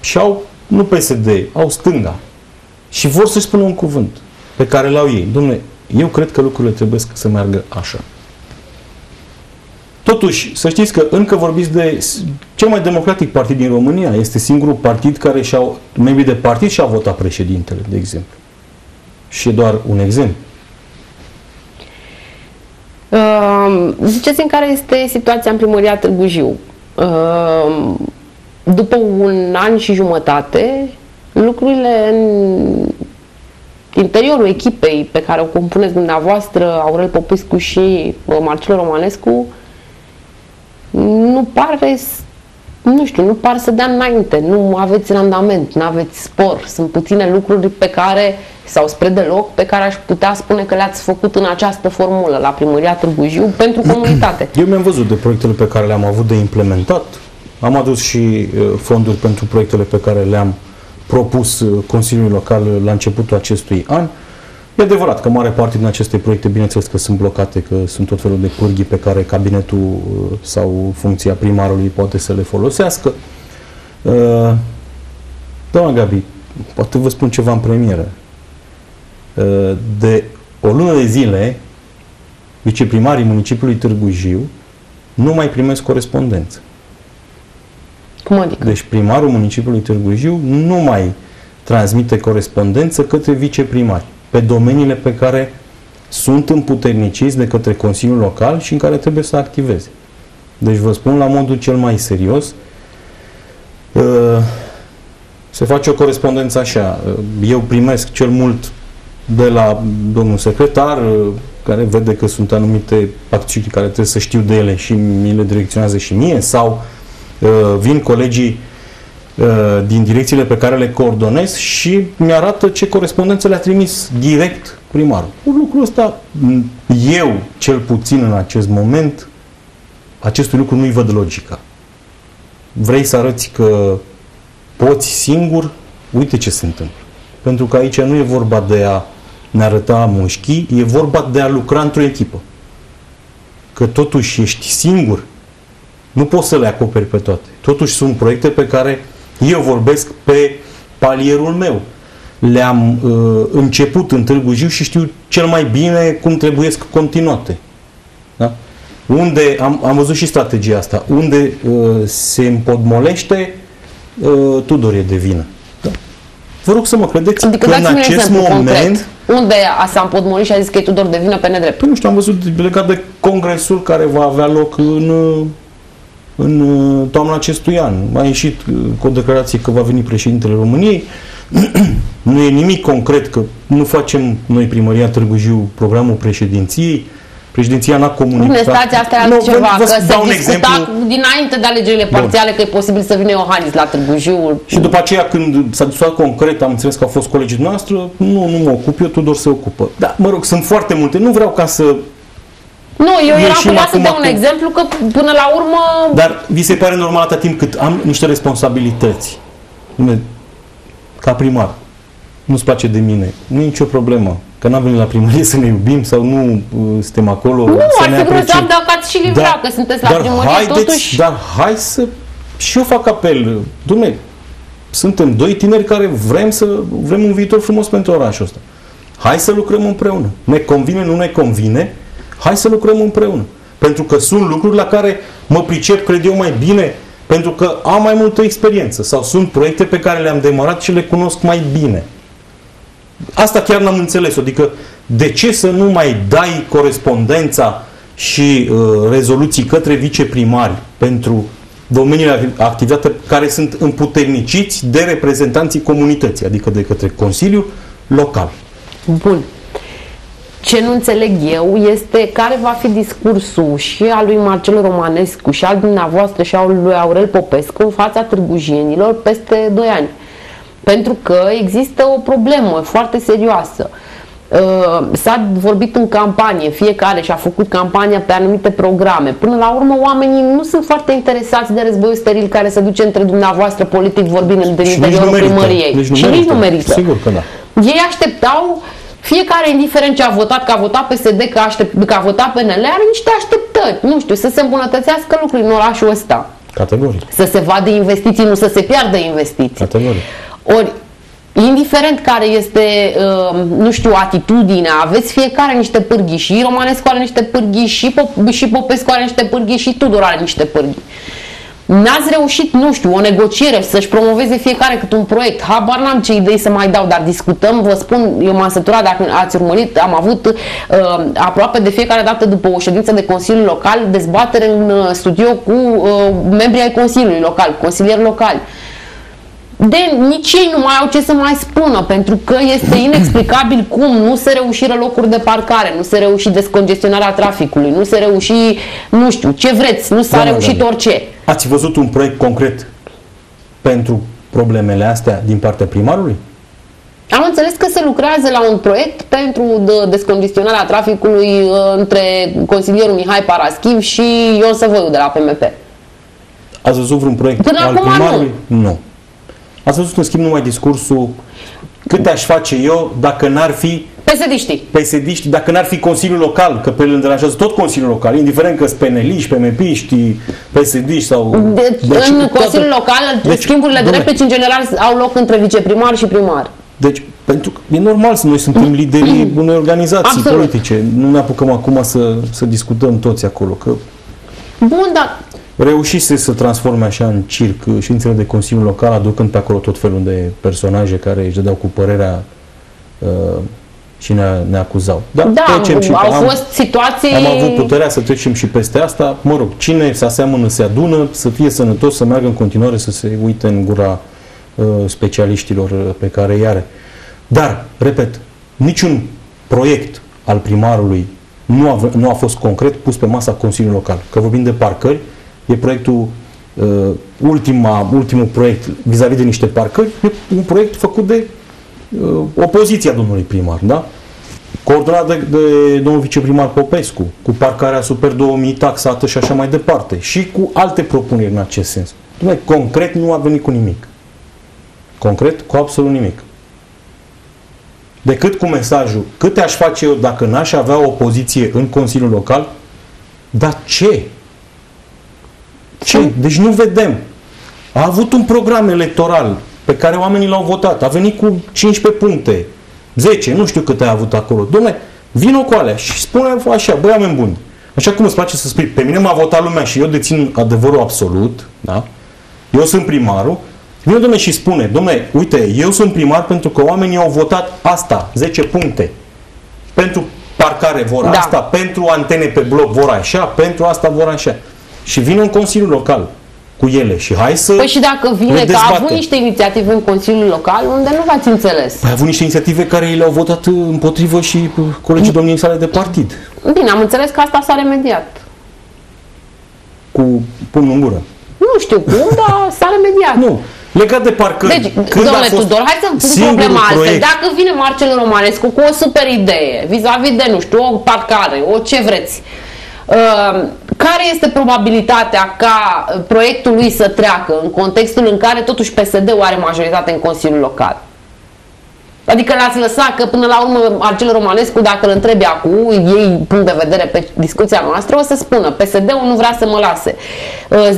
Și au, nu PSD, au stânga. Și vor să-și spună un cuvânt pe care l-au ei. Domnule, eu cred că lucrurile trebuie să meargă așa. Totuși, să știți că încă vorbiți de cel mai democratic partid din România. Este singurul partid care și-au, membrii de partid și-au votat președintele, de exemplu. Și e doar un exemplu. Uh, ziceți-mi care este situația în primăria Târgu Jiu. Uh, după un an și jumătate, lucrurile în interiorul echipei pe care o compuneți dumneavoastră, Aurel Popescu și uh, Marcel Romanescu, nu pare, nu știu, nu par să dea înainte, nu aveți randament, nu aveți spor. Sunt puține lucruri pe care, sau spre deloc, pe care aș putea spune că le-ați făcut în această formulă la Primăria Târgu Jiu pentru comunitate. Eu mi-am văzut de proiectele pe care le-am avut de implementat. Am adus și uh, fonduri pentru proiectele pe care le-am propus uh, Consiliului Local la începutul acestui an. E adevărat că mare parte din aceste proiecte, bineînțeles că sunt blocate, că sunt tot felul de pârghii pe care cabinetul uh, sau funcția primarului poate să le folosească. Uh, doamna Gabi, poate vă spun ceva în premieră. De o lună de zile, viceprimarii municipiului Târgu Jiu nu mai primesc corespondență. Cum adică? Deci primarul municipiului Târgu Jiu nu mai transmite corespondență către viceprimari pe domeniile pe care sunt împuterniciți de către Consiliul Local și în care trebuie să activeze. Deci vă spun la modul cel mai serios, uh, se face o corespondență așa. Uh, eu primesc cel mult de la domnul secretar, uh, care vede că sunt anumite acțiuni care trebuie să știu de ele și mi le direcționează și mie, sau Uh, vin colegii uh, din direcțiile pe care le coordonez și mi-arată ce corespondență le-a trimis direct primarul. Un lucru ăsta, eu, cel puțin în acest moment, acestui lucru nu-i văd logica. Vrei să arăți că poți singur, uite ce se întâmplă. Pentru că aici nu e vorba de a ne arăta mușchii, e vorba de a lucra într-o echipă. Că totuși ești singur nu poți să le acoperi pe toate. Totuși sunt proiecte pe care eu vorbesc pe palierul meu. Le-am uh, început în Târgu Jiu și știu cel mai bine cum trebuie să continuate. Da? Unde, am, am văzut și strategia asta, unde uh, se împodmolește, uh, Tudor e de vină. Da? Vă rog să mă credeți adică că în acest moment... Concret. Unde s-a împodmolit și a zis că e Tudor de vină pe nedrept? Păi nu știu, am văzut legat de congresul care va avea loc în în uh, toamna acestui an. A ieșit uh, cu o declarație că va veni președintele României. [clears throat] nu e nimic concret că nu facem noi primăria Târgu Jiu programul președinției. Președinția n-a comunicat. Nu, stația asta era no, ceva, că se discuta exemplu. dinainte de alegerile parțiale Bun. că e posibil să vină Iohannis la Târgu Jiu. Și după aceea când s-a discutat concret, am înțeles că au fost colegii noastre, nu, nu mă ocup, eu Tudor se ocupă. Da, mă rog, sunt foarte multe. Nu vreau ca să nu, eu eram cumva să dau un exemplu că până la urmă... Dar vi se pare normal atâta timp cât am niște responsabilități. Ca primar. Nu-ți place de mine. Nu e nicio problemă. Că n-am venit la primărie [laughs] să ne iubim sau nu uh, suntem acolo nu, să ne apreciem. dacă ați și livra da, că sunteți la dar primărie haideți, totuși. Dar hai să... Și eu fac apel. Dumne, suntem doi tineri care vrem să vrem un viitor frumos pentru orașul ăsta. Hai să lucrăm împreună. Ne convine, nu ne convine, Hai să lucrăm împreună. Pentru că sunt lucruri la care mă pricep, cred eu, mai bine pentru că am mai multă experiență sau sunt proiecte pe care le-am demarat și le cunosc mai bine. Asta chiar n-am înțeles. Adică de ce să nu mai dai corespondența și uh, rezoluții către viceprimari pentru domeniile activitate care sunt împuterniciți de reprezentanții comunității, adică de către Consiliul Local. Bun. Ce nu înțeleg eu este care va fi discursul și al lui Marcel Romanescu și al dumneavoastră și al lui Aurel Popescu în fața târgujienilor peste 2 ani. Pentru că există o problemă foarte serioasă. Uh, s-a vorbit în campanie, fiecare și-a făcut campania pe anumite programe. Până la urmă, oamenii nu sunt foarte interesați de războiul steril care se duce între dumneavoastră, politic vorbind, în interiorul primăriei. Nici nu și merită. nici nu merită. Sigur că da. Ei așteptau fiecare, indiferent ce a votat, că a votat PSD, că, aștept, că a votat PNL, are niște așteptări, nu știu, să se îmbunătățească lucrurile în orașul ăsta. Categoric. Să se vadă investiții, nu să se piardă investiții. Categoric. Ori, indiferent care este, uh, nu știu, atitudinea, aveți fiecare niște pârghii și Romanescu are niște pârghii și, Pop- și Popescu are niște pârghii și Tudor are niște pârghii. N-ați reușit, nu știu, o negociere, să-și promoveze fiecare cât un proiect. Habar n-am ce idei să mai dau, dar discutăm, vă spun, eu m-am săturat, dacă ați urmărit, am avut uh, aproape de fiecare dată după o ședință de Consiliu Local, dezbatere în uh, studio cu uh, membrii ai Consiliului Local, consilieri locali. De nici ei nu mai au ce să mai spună, pentru că este inexplicabil cum nu se reușiră locuri de parcare, nu se reuși descongestionarea traficului, nu se reuși, nu știu, ce vreți, nu s-a Doamne, reușit doamne. orice. Ați văzut un proiect concret pentru problemele astea din partea primarului? Am înțeles că se lucrează la un proiect pentru de- descongestionarea traficului uh, între consilierul Mihai Paraschiv și Ion Săvoiu de la PMP. Ați văzut vreun proiect Până al acum nu. primarului? Nu. Ați văzut în schimb numai discursul câte aș face eu dacă n-ar fi PSD-știi. psd dacă n-ar fi Consiliul Local, că pe el îl deranjează tot Consiliul Local, indiferent că sunt peneliști, PMP-ști, psd sau... De, Deci, în toată- Consiliul Local, Deci, schimburile de dom'le, replici în general au loc între viceprimar și primar. Deci, pentru că e normal să noi suntem liderii [clears throat] unei organizații Absolut. politice. Nu ne apucăm acum să, să discutăm toți acolo, că Bun, dar reușise să transforme așa în circ ședințele de Consiliul Local, aducând pe acolo tot felul de personaje care își dădeau cu părerea uh, și ne, ne acuzau. Dar da, trecem și au am, fost situații... am avut puterea să trecem și peste asta. Mă rog, cine se aseamănă se adună, să fie sănătos, să meargă în continuare, să se uite în gura uh, specialiștilor uh, pe care îi are. Dar, repet, niciun proiect al primarului nu a, nu a fost concret pus pe masa Consiliului Local. Că vorbim de parcări, e proiectul, uh, ultima, ultimul proiect vis-a-vis de niște parcări, e un proiect făcut de uh, opoziția domnului primar, da? Coordonat de, de domnul viceprimar Popescu, cu parcarea Super 2000 taxată și așa mai departe, și cu alte propuneri în acest sens. Dumne, concret nu a venit cu nimic. Concret, cu absolut nimic. Decât cu mesajul, câte aș face eu dacă n-aș avea o poziție în Consiliul Local, dar ce? Ce? Deci nu vedem. A avut un program electoral pe care oamenii l-au votat. A venit cu 15 puncte, 10, nu știu cât ai avut acolo. Dom'le, vină cu alea și spune așa, băi, oameni buni. Așa cum îți place să spui, pe mine m-a votat lumea și eu dețin adevărul absolut, da? Eu sunt primarul, Vine domne și spune, domne, uite, eu sunt primar pentru că oamenii au votat asta, 10 puncte. Pentru parcare vor Da. asta, pentru antene pe bloc vor așa, pentru asta vor așa. Și vine în Consiliul Local cu ele și hai să Păi și dacă vine le că a avut dezbatem. niște inițiative în Consiliul Local unde nu v-ați înțeles. Păi a avut niște inițiative care le-au votat uh, împotrivă și uh, colegii domniei sale de partid. Bine, am înțeles că asta s-a remediat. Cu pumnul în gură. Nu știu cum, [laughs] dar s-a remediat. Nu. Legat de parcări. Deci, când a domnule fost Tudor, hai să pun singurul problema altfel. proiect- Dacă vine Marcel Romanescu cu o super idee, vis-a-vis de, nu știu, o parcare, o ce vreți, uh, care este probabilitatea ca uh, proiectul lui să treacă în contextul în care totuși PSD-ul are majoritate în Consiliul Local? Adică l-ați lăsat că până la urmă Arcel Romanescu, dacă îl întrebi acum, ei punct de vedere pe discuția noastră, o să spună PSD-ul nu vrea să mă lase. Uh,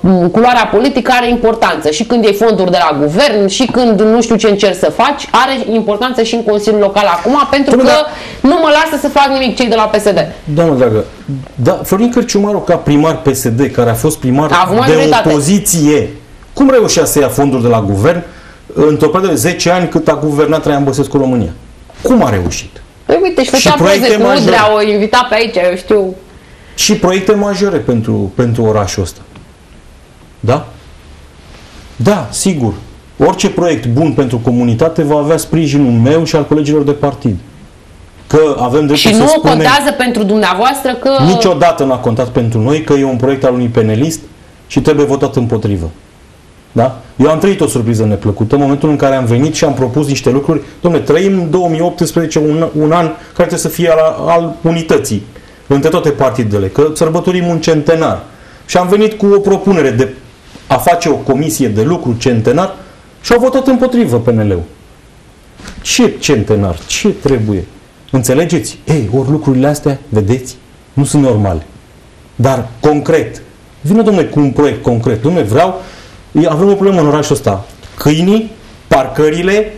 uh, culoarea politică are importanță și când iei fonduri de la guvern și când nu știu ce încerci să faci, are importanță și în Consiliul Local acum pentru că nu mă lasă să fac nimic cei de la PSD. Doamne dragă, da, Florin Cărciumaru ca primar PSD, care a fost primar A avut de majoritate. opoziție, cum reușea să ia fonduri de la guvern într-o perioadă de 10 ani cât a guvernat Traian Băsescu România? Cum a reușit? Păi uite, și făcea Și proiecte poze cu majore. Udrea, o invita pe aici, eu știu. Și proiecte majore pentru, pentru orașul ăsta. Da? Da, sigur. Orice proiect bun pentru comunitate va avea sprijinul meu și al colegilor de partid. Că avem dreptul Și să nu spunem... contează pentru dumneavoastră că... Niciodată n-a contat pentru noi că e un proiect al unui penelist și trebuie votat împotrivă. Da? Eu am trăit o surpriză neplăcută în momentul în care am venit și am propus niște lucruri. Dom'le, trăim în 2018 un, un an care trebuie să fie al, al unității între toate partidele, că sărbătorim un centenar. Și am venit cu o propunere de a face o comisie de lucru centenar și au votat împotrivă PNL-ul. Ce centenar? Ce trebuie? Înțelegeți? Ei, ori lucrurile astea, vedeți, nu sunt normale. Dar concret, vină domnule cu un proiect concret. Domnule, vreau, avem o problemă în orașul ăsta. Câinii, parcările,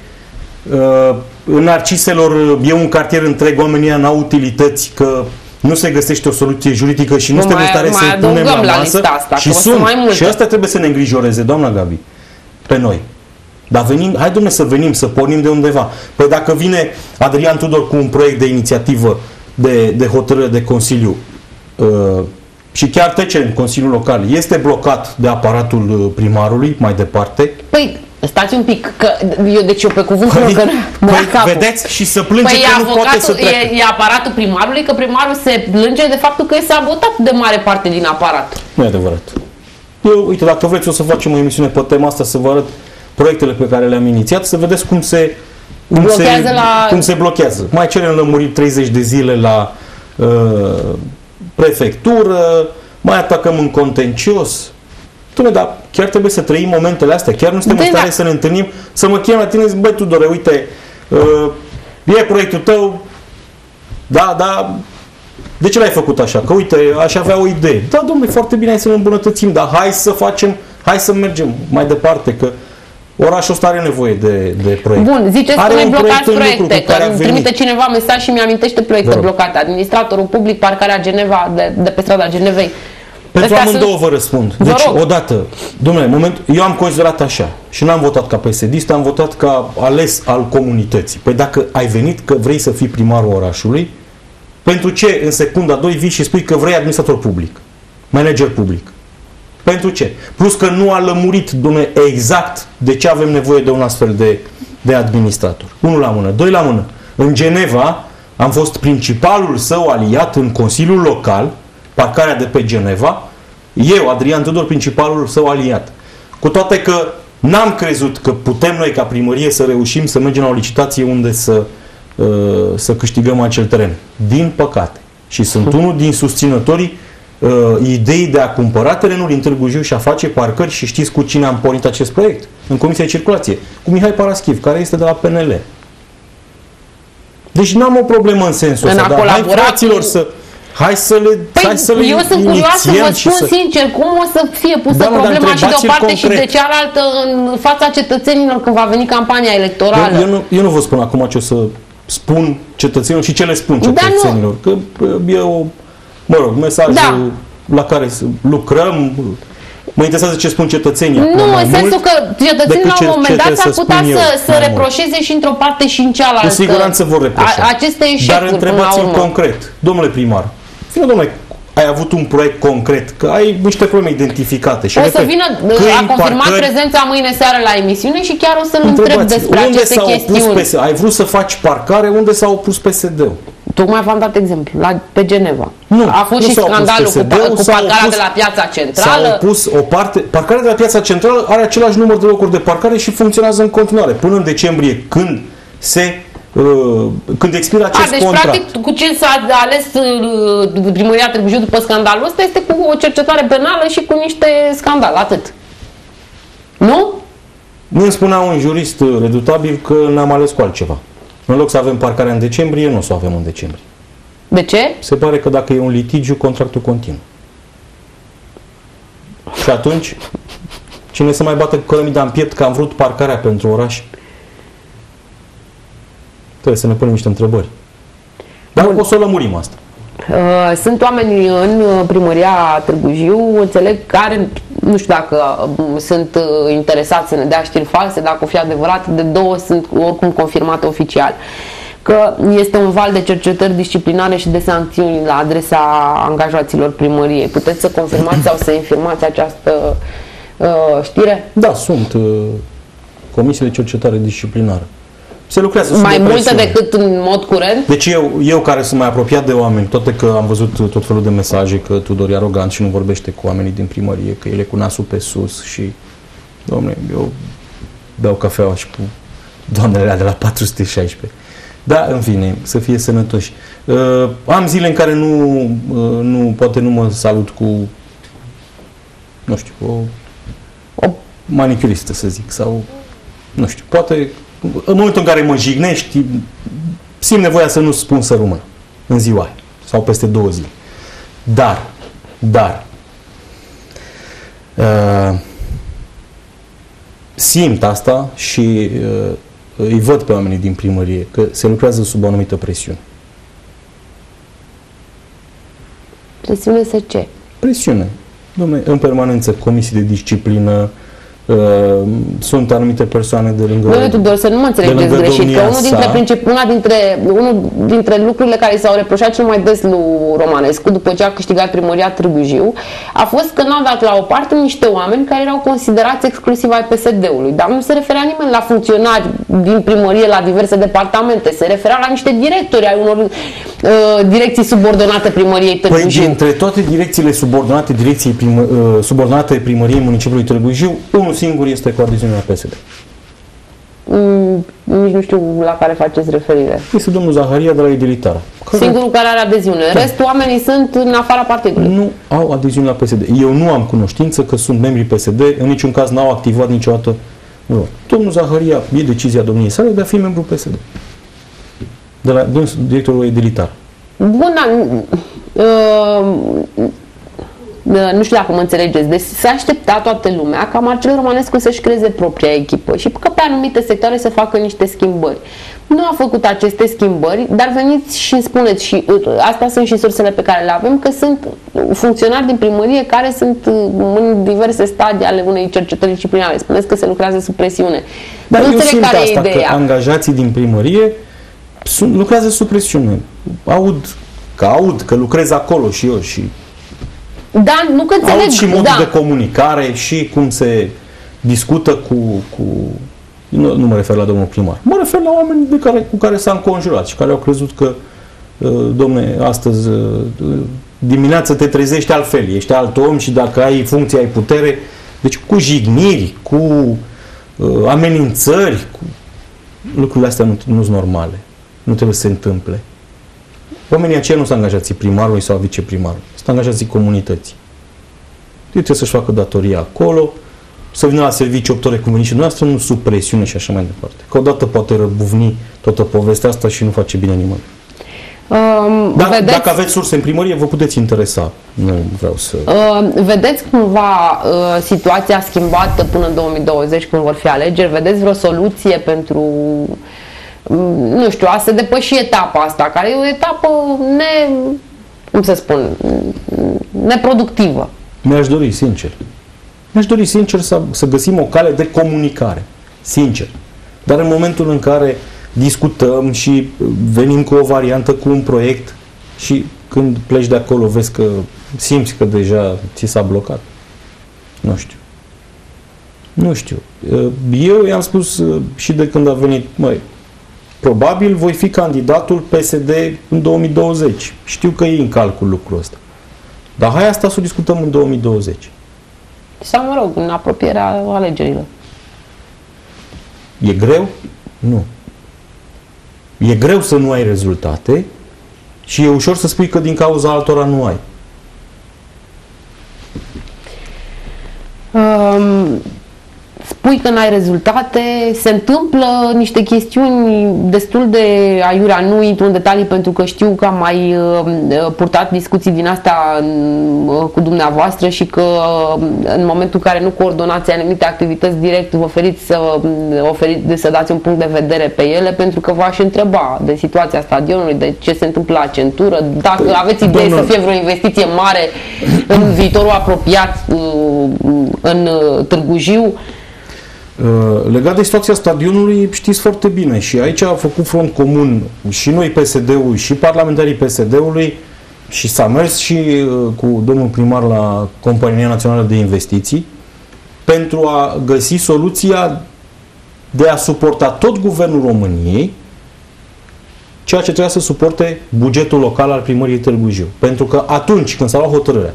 uh, în Narciselor e un cartier întreg, oamenii ăia n-au utilități, că nu se găsește o soluție juridică și nu Nu, suntem în mai- stare mai să-i punem adăugăm la la masă. lista asta, și că o să sunt. mai multe. Și asta trebuie să ne îngrijoreze, doamna Gabi, pe noi. Dar venim, hai domne să venim, să pornim de undeva. Păi dacă vine Adrian Tudor cu un proiect de inițiativă de, de hotărâre de Consiliu uh, și chiar trece în Consiliul Local, este blocat de aparatul uh, primarului mai departe, Păi, stați un pic, că eu, deci eu pe cuvântul păi, meu că mă ia păi capul. vedeți și să plânge Păi că e nu poate să avocatul, treacă. e, e aparatul primarului, că primarul se plânge de faptul că e sabotat de mare parte din aparat. Nu e adevărat. Eu, uite, dacă vreți o să facem o emisiune pe tema asta, să vă arăt proiectele pe care le-am inițiat, să vedeți cum se cum Blochează se, la- cum se blochează. Mai cerem lămuriri 30 de zile la uh, prefectură, mai atacăm în contencios. Dom'le, dar chiar trebuie să trăim momentele astea. Chiar nu suntem Da, în stare da. să ne întâlnim, să mă chem la tine și zic, băi Tudore, uite, uh, e proiectul tău, da, da, de ce l-ai făcut așa? Că uite, aș avea o idee. Da, domnule, foarte bine, hai să ne îmbunătățim, dar hai să facem, hai să mergem mai departe, că orașul ăsta are nevoie de, de proiecte. Bun, ziceți Are că noi un proiect blocați în lucru proiecte, cu care că a îmi venit. trimite cineva mesaj și mi-amintește Vă proiecte rog. blocate. Administratorul public, parcarea Geneva, de, de pe strada Genevei. Pentru Astea amândouă sunt- vă răspund. Vă Deci, rog. odată, domnule, moment, eu am considerat așa și n-am votat ca psd am votat ca ales al comunității. Păi dacă ai venit că vrei să fii primarul orașului, pentru ce în secunda 2 vii și spui că vrei administrator public, manager public? Pentru ce? Plus că nu a lămurit, domnule, exact de ce avem nevoie de un astfel de, de administrator. Unul la mână. Doi la mână. În Geneva am fost principalul său aliat în Consiliul Local, parcarea de pe Geneva, eu, Adrian Tudor, principalul său aliat. Cu toate că n-am crezut că putem noi ca primărie să reușim să mergem la o licitație unde să, uh, să câștigăm acel teren. Din păcate. Și sunt [laughs] unul din susținătorii uh, ideii de a cumpăra terenul din Târgu Jiu și a face parcări și știți cu cine am pornit acest proiect? În Comisia de Circulație. Cu Mihai Paraschiv, care este de la PNL. Deci n-am o problemă în sensul În ăsta, a dar hai colabora fraților cu- să Hai să le, Păi, hai să le eu sunt curioasă să vă inițiem și spun să... sincer cum o să fie pusă Da, mă, dar problema și de o întrebați-l parte și de concret. cealaltă în fața cetățenilor când va veni campania electorală. Eu, eu, nu, eu nu vă spun acum ce o să spun cetățenilor și ce le spun Da, nu. cetățenilor. Că uh, e o, mă rog, mesajul Da. la care să lucrăm. Mă interesează ce spun cetățenii acum Nu, mai în sensul mult. că cetățenii decât la ce- un moment ce dat trebuie s-ar să putea spun eu să, să mai mult. reproșeze și într-o parte și în cealaltă. Cu siguranță vor reproșa. A, aceste Dar eșecuri până la întrebați-l urmă. concret. Domnule primar, nu domnule, ai avut un proiect concret, că ai niște probleme identificate. Și O să repet, vină, câini, a confirmat parcări, prezența mâine seară la emisiune și chiar o să-l întreb Întrebați, despre unde aceste s-au chestiuni. opus PSD? Ai vrut să faci parcare, unde s-a opus PSD-ul? Tocmai v-am dat exemplu, la, pe Geneva. Nu, a fost nu și s-a opus scandalul cu, PSD-ul, pa- cu s-a parcarea opus- de la piața S-a centrală. opus o parte, parcarea de la piața centrală are același număr de locuri de parcare și funcționează în continuare până în decembrie când se uh, când expiră A, acest deci contract. practic cu ce s-a ales uh, primăria Târgu Jiu după scandalul ăsta este cu o cercetare penală și cu niște scandal, atât. Nu? Mie îmi spunea un jurist redutabil că ne-am ales cu altceva. În loc să avem parcarea în decembrie, nu o să o avem în decembrie. De ce? Se pare că dacă e un litigiu, contractul continuă. Și atunci, cine să mai bată cu călămida în piept că am vrut parcarea pentru oraș? Trebuie să ne punem niște întrebări. Dar Bun. o să o lămurim asta. Uh, Sunt oameni în uh, primăria Târgu Jiu, înțeleg, care nu știu dacă um, sunt uh, interesați să ne dea știri false, dacă o fi adevărat, de două sunt oricum confirmate oficial că este un val de cercetări disciplinare și de sancțiuni la adresa angajaților primăriei. Puteți să confirmați sau să infirmați această uh, știre? Da, sunt uh, comisii de cercetare disciplinară. Se lucrează sub Mai o multe presiune. decât în mod curent? Deci eu, eu care sunt mai apropiat de oameni, toate că am văzut tot felul de mesaje că Tudor e arogant și nu vorbește cu oamenii din primărie, că el e cu nasul pe sus și, domne, eu beau cafeaua și cu doamnele alea de la 416. Da, în fine, să fie sănătoși. Uh, am zile în care nu, uh, nu, poate nu mă salut cu, nu știu, o, o manicuristă, să zic, sau, nu știu, poate, în momentul în care mă jignești, simt nevoia să nu spun să rămână în ziua aia, sau peste două zile. Dar, dar, uh, simt asta și uh, îi văd pe oamenii din primărie că se lucrează sub o anumită presiune. Presiune să ce? Presiune. Dom'le, în permanență, comisii de disciplină, uh, sunt anumite persoane de lângă... Domnule Tudor, să nu mă de înțelegeți lângă greșit, că domnia unul dintre, sa- princip, una dintre, unul dintre lucrurile care i s-au reproșat cel mai des lui Romanescu, după ce a câștigat primăria Târgu Jiu, a fost că n-a dat la o parte niște oameni care erau considerați exclusiv ai PSD-ului. Dar nu se referea nimeni la funcționari din primărie, la diverse departamente, se referea la niște directori ai unor uh, direcții subordonate primăriei Târgu Păi Jiu. dintre toate direcțiile subordonate direcției primă, uh, subordonate primăriei municipiului Târgu Jiu, unul singur este cu adeziune la PSD. Mm, nici nu știu la care faceți referire. Este domnul Zaharia de la Edilitară. care Singurul care are adeziune. Restul oamenii sunt în afara partidului. nu au adeziune la PSD. Eu nu am cunoștință că sunt membri PSD, în niciun caz n-au activat niciodată. Nu. Domnul Zaharia e decizia domniei sale de a fi membru PSD. De la dâns- directorul edilitar. Bun, dar, uh, uh, nu știu dacă mă înțelegeți, deci s-a așteptat toată lumea ca Marcel Romanescu să-și creeze propria echipă și că pe anumite sectoare să facă niște schimbări. Nu a făcut aceste schimbări, dar veniți și îmi spuneți, și uh, astea sunt și sursele pe care le avem, că sunt funcționari din primărie care sunt uh, în diverse stadii ale unei cercetări disciplinare. Spuneți că se lucrează sub presiune. Dar nu eu înțeleg simt care asta, e ideea. că angajații din primărie sunt, lucrează sub presiune. Aud că aud că lucrez acolo și eu și Da, nu că înțeleg. aud și modul da. de comunicare și cum se discută cu, cu nu, nu mă refer la domnul primar, mă refer la oameni de care, cu care s-am conjurat și care au crezut că uh, domne, astăzi uh, dimineața te trezești altfel, ești alt om și dacă ai funcție, ai putere, deci cu jigniri, cu uh, amenințări, cu lucrurile astea nu, nu sunt normale. Nu trebuie să se întâmple. Oamenii aceia nu sunt angajații primarului sau a viceprimarului, sunt angajații comunității. El trebuie să-și facă datoria acolo, să vină la serviciu 8 ore cum veniți și noastră, nu sub presiune și așa mai departe. Că odată poate răbuvni toată povestea asta și nu face bine nimănui. Um, Dacă, vedeți, dacă aveți surse în primărie, vă puteți interesa. Nu vreau să... uh, vedeți cumva uh, situația schimbată până în 2020 când vor fi alegeri? Vedeți vreo soluție pentru um, nu știu, a se depăși etapa asta, care e o etapă ne, cum să spun, neproductivă. Mi-aș dori, sincer. Mi-aș dori, sincer, să, să găsim o cale de comunicare. Sincer. Dar în momentul în care discutăm și venim cu o variantă, cu un proiect și când pleci de acolo vezi că simți că deja ți s-a blocat. Nu știu. Nu știu. Eu i-am spus uh, și de când a venit, măi, probabil voi fi candidatul PSD în 2020. Știu că e în calcul lucrul ăsta. Dar hai asta să o discutăm în 2020. Sau, mă rog, în apropierea alegerilor. E greu? Nu. E greu să nu ai rezultate și e ușor să spui că din cauza altora nu ai. Um, spui că n-ai rezultate, se întâmplă niște chestiuni destul de aiurea, nu intru în detalii pentru că știu că am mai uh, purtat discuții din astea uh, cu dumneavoastră și că uh, în momentul în care nu coordonați anumite activități direct vă oferiți să, oferiți, să dați un punct de vedere pe ele pentru că v-aș întreba de situația stadionului, de ce se întâmplă la centură, dacă aveți idee Domnul... să fie vreo investiție mare în viitorul apropiat în Târgu Jiu. Uh, legat de situația stadionului, știți foarte bine și aici a făcut front comun și noi PSD-ul și parlamentarii PSD-ului și s-a mers și uh, cu domnul primar la Compania Națională de Investiții pentru a găsi soluția de a suporta tot guvernul României ceea ce trebuia să suporte bugetul local al primăriei Târgu Jiu. Pentru că atunci când s-a luat hotărârea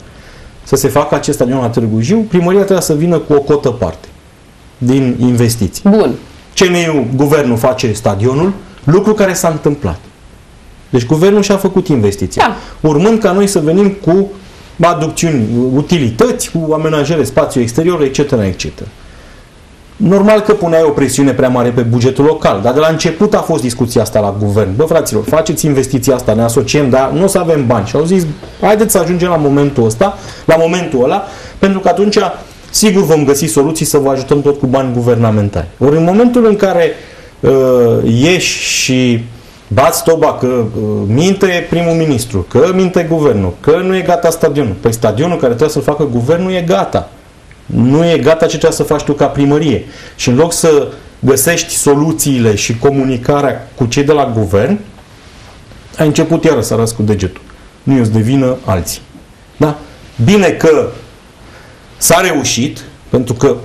să se facă acest stadion la Târgu Jiu, primăria trebuia să vină cu o cotă parte din investiții. Bun. CNU, guvernul face stadionul, lucru care s-a întâmplat. Deci guvernul și-a făcut investiția. Da. Urmând ca noi să venim cu aducțiuni, utilități, cu amenajare spațiu exterior, etc., etc. Normal că puneai o presiune prea mare pe bugetul local, dar de la început a fost discuția asta la guvern. Bă, fraților, faceți investiția asta, ne asociem, dar nu o să avem bani. Și au zis, haideți să ajungem la momentul ăsta, la momentul ăla, pentru că atunci sigur vom găsi soluții să vă ajutăm tot cu bani guvernamentali. Ori în momentul în care uh, ieși și bați toba că uh, minte primul ministru, că minte guvernul, că nu e gata stadionul. Păi stadionul care trebuie să-l facă guvernul e gata. Nu e gata ce trebuie să faci tu ca primărie. Și în loc să găsești soluțiile și comunicarea cu cei de la guvern, ai început iară să arăți cu degetul. Nu eu de vină alții. Da? Bine că s-a reușit, pentru că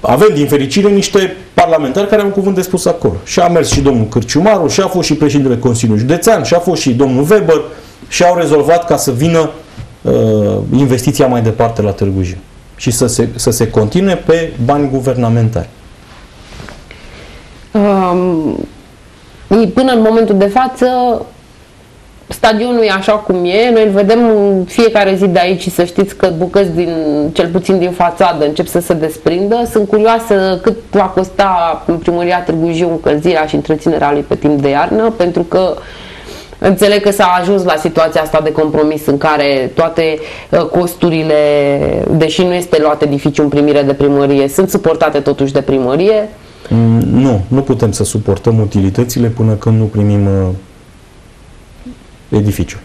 avem din fericire niște parlamentari care au un cuvânt de spus acolo. Și a mers și domnul Cârciumaru, și a fost și președintele Consiliului Județean, și a fost și domnul Weber, și au rezolvat ca să vină uh, investiția mai departe la Târgu Jiu și să se, să se continue pe bani guvernamentali. Um, până în momentul de față, stadionul e așa cum e, noi îl vedem fiecare zi de aici și să știți că bucăți din, cel puțin din fațadă încep să se desprindă. Sunt curioasă cât va costa primăria Târgu Jiu încălzirea și întreținerea lui pe timp de iarnă, pentru că Înțeleg că s-a ajuns la situația asta de compromis în care toate uh, costurile, deși nu este luat edificiu în primire de primărie, sunt suportate totuși de primărie. Mm, nu, nu putem să suportăm utilitățile până când nu primim uh, edificiu.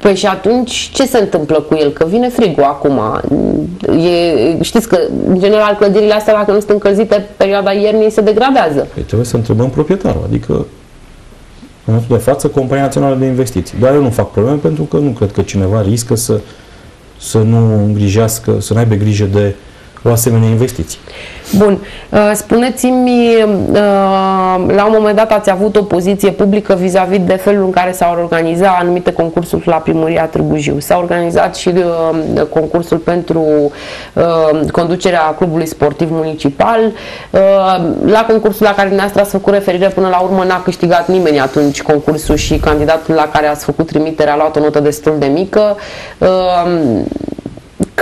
Păi și atunci ce se întâmplă cu el? Că vine frigul acum. E, știți că, în general, clădirile astea, dacă nu sunt încălzite, perioada iernii se degradează. Păi trebuie să întrebăm proprietarul. Adică, în momentul de față, Compania Națională de Investiții. Dar eu nu fac probleme pentru că nu cred că cineva riscă să, să nu îngrijească, să nu aibă grijă de o asemenea investiție. Bun. Uh, spuneți-mi, uh, la un moment dat ați avut o poziție publică vis-a-vis de felul în care s-au organizat anumite concursuri la primăria Târgu Jiu. S-a organizat și uh, concursul pentru conducerea clubului sportiv municipal. La concursul la care dumneavoastră ați făcut referire până la urmă n-a câștigat nimeni atunci concursul și candidatul la care ați făcut trimitere a luat o notă destul de mică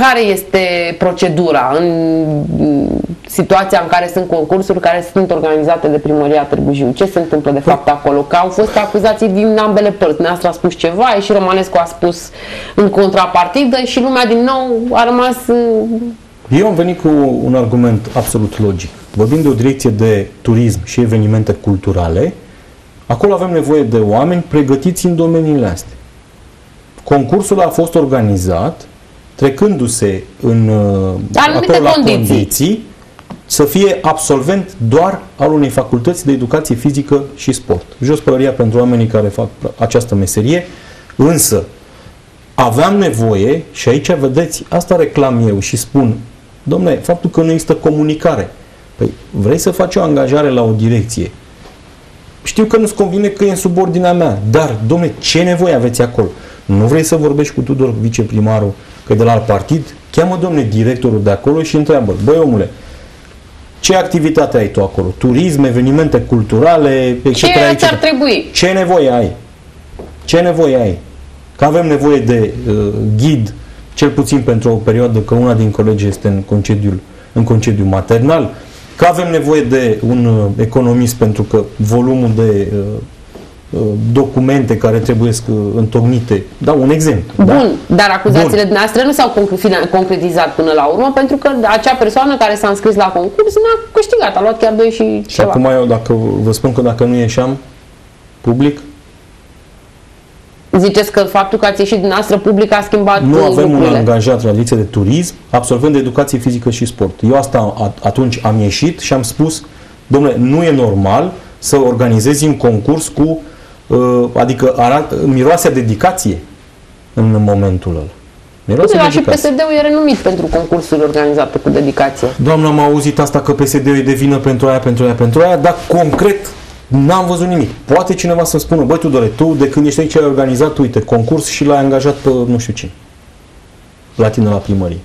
care este procedura în situația în care sunt concursuri care sunt organizate de primăria Târgu Jiu? Ce se întâmplă de fapt acolo? Că au fost acuzații din ambele părți. Neastra a spus ceva și Romanescu a spus în contrapartidă și lumea din nou a rămas... Uh, Eu am venit cu un argument absolut logic. Vorbim de o direcție de turism și evenimente culturale, acolo avem nevoie de oameni pregătiți în domeniile astea. Concursul a fost organizat trecându-se în uh, acolo la condiții. condiții, să fie absolvent doar al unei facultăți de educație fizică și sport. Jos pălăria pentru oamenii care fac această meserie, însă aveam nevoie, și aici vedeți, asta reclam eu și spun, domnule, faptul că nu există comunicare. Păi vrei să faci o angajare la o direcție. Știu că nu-ți convine că e în subordinea mea, dar, domnule, ce nevoie aveți acolo? Nu vrei să vorbești cu Tudor, viceprimarul, că de la alt partid, cheamă domne directorul de acolo și întreabă, băi omule, ce activitate ai tu acolo? Turism, evenimente culturale, etc. Ce aici ar trebui? Ce nevoie ai? Ce nevoie ai? Că avem nevoie de uh, ghid, cel puțin pentru o perioadă, că una din colegi este în concediul în concediu maternal, că avem nevoie de un uh, economist pentru că volumul de uh, uh, documente care trebuie uh, întocmite. Da, un exemplu. Bun, da? dar acuzațiile Bun. noastre nu s-au concretizat până la urmă pentru că acea persoană care s-a înscris la concurs n-a câștigat, a luat chiar doi și Și ceva. acum eu dacă vă spun că dacă nu ieșeam public, Ziceți că faptul că ați ieșit din noastră public a schimbat Nu avem lucrurile. un angajat tradiție de turism, absolvent de educație fizică și sport. Eu asta atunci am ieșit și am spus, domnule, nu e normal să organizezi un concurs cu, uh, adică arat, miroase dedicație în momentul ăla. Miroase Bine, și PSD-ul e renumit pentru concursuri organizate cu dedicație. Doamna, am auzit asta că PSD-ul e de vină pentru aia, pentru aia, pentru aia, dar concret N-am văzut nimic. Poate cineva să spună, băi Tudore, tu de când ești aici ai organizat, uite, concurs și l-ai angajat pe nu știu cine. La tine la primărie.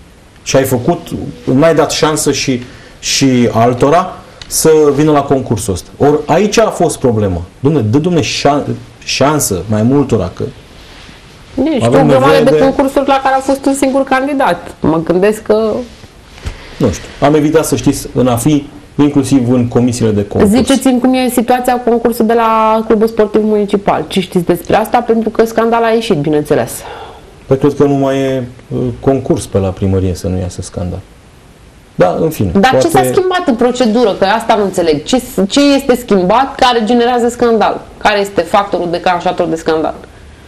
Și ai făcut, n-ai dat șansă și, și altora să vină la concursul ăsta. Ori aici a fost problema. Dom'le, dă domne șansă mai multora că deci, Avem o grămadă de, de concursuri la care a fost un singur candidat. Mă gândesc că... Nu știu. Am evitat să știți în a fi inclusiv în comisiile de concurs. Ziceți-mi cum e situația concursului de la Clubul Sportiv Municipal. Ce știți despre asta? Pentru că scandal a ieșit, bineînțeles. Păi cred că nu mai e uh, concurs pe la primărie să nu iasă scandal. Da, în fine. Dar poate... ce s-a schimbat în procedură? Că asta nu înțeleg. Ce, ce este schimbat care generează scandal? Care este factorul declanșator de scandal?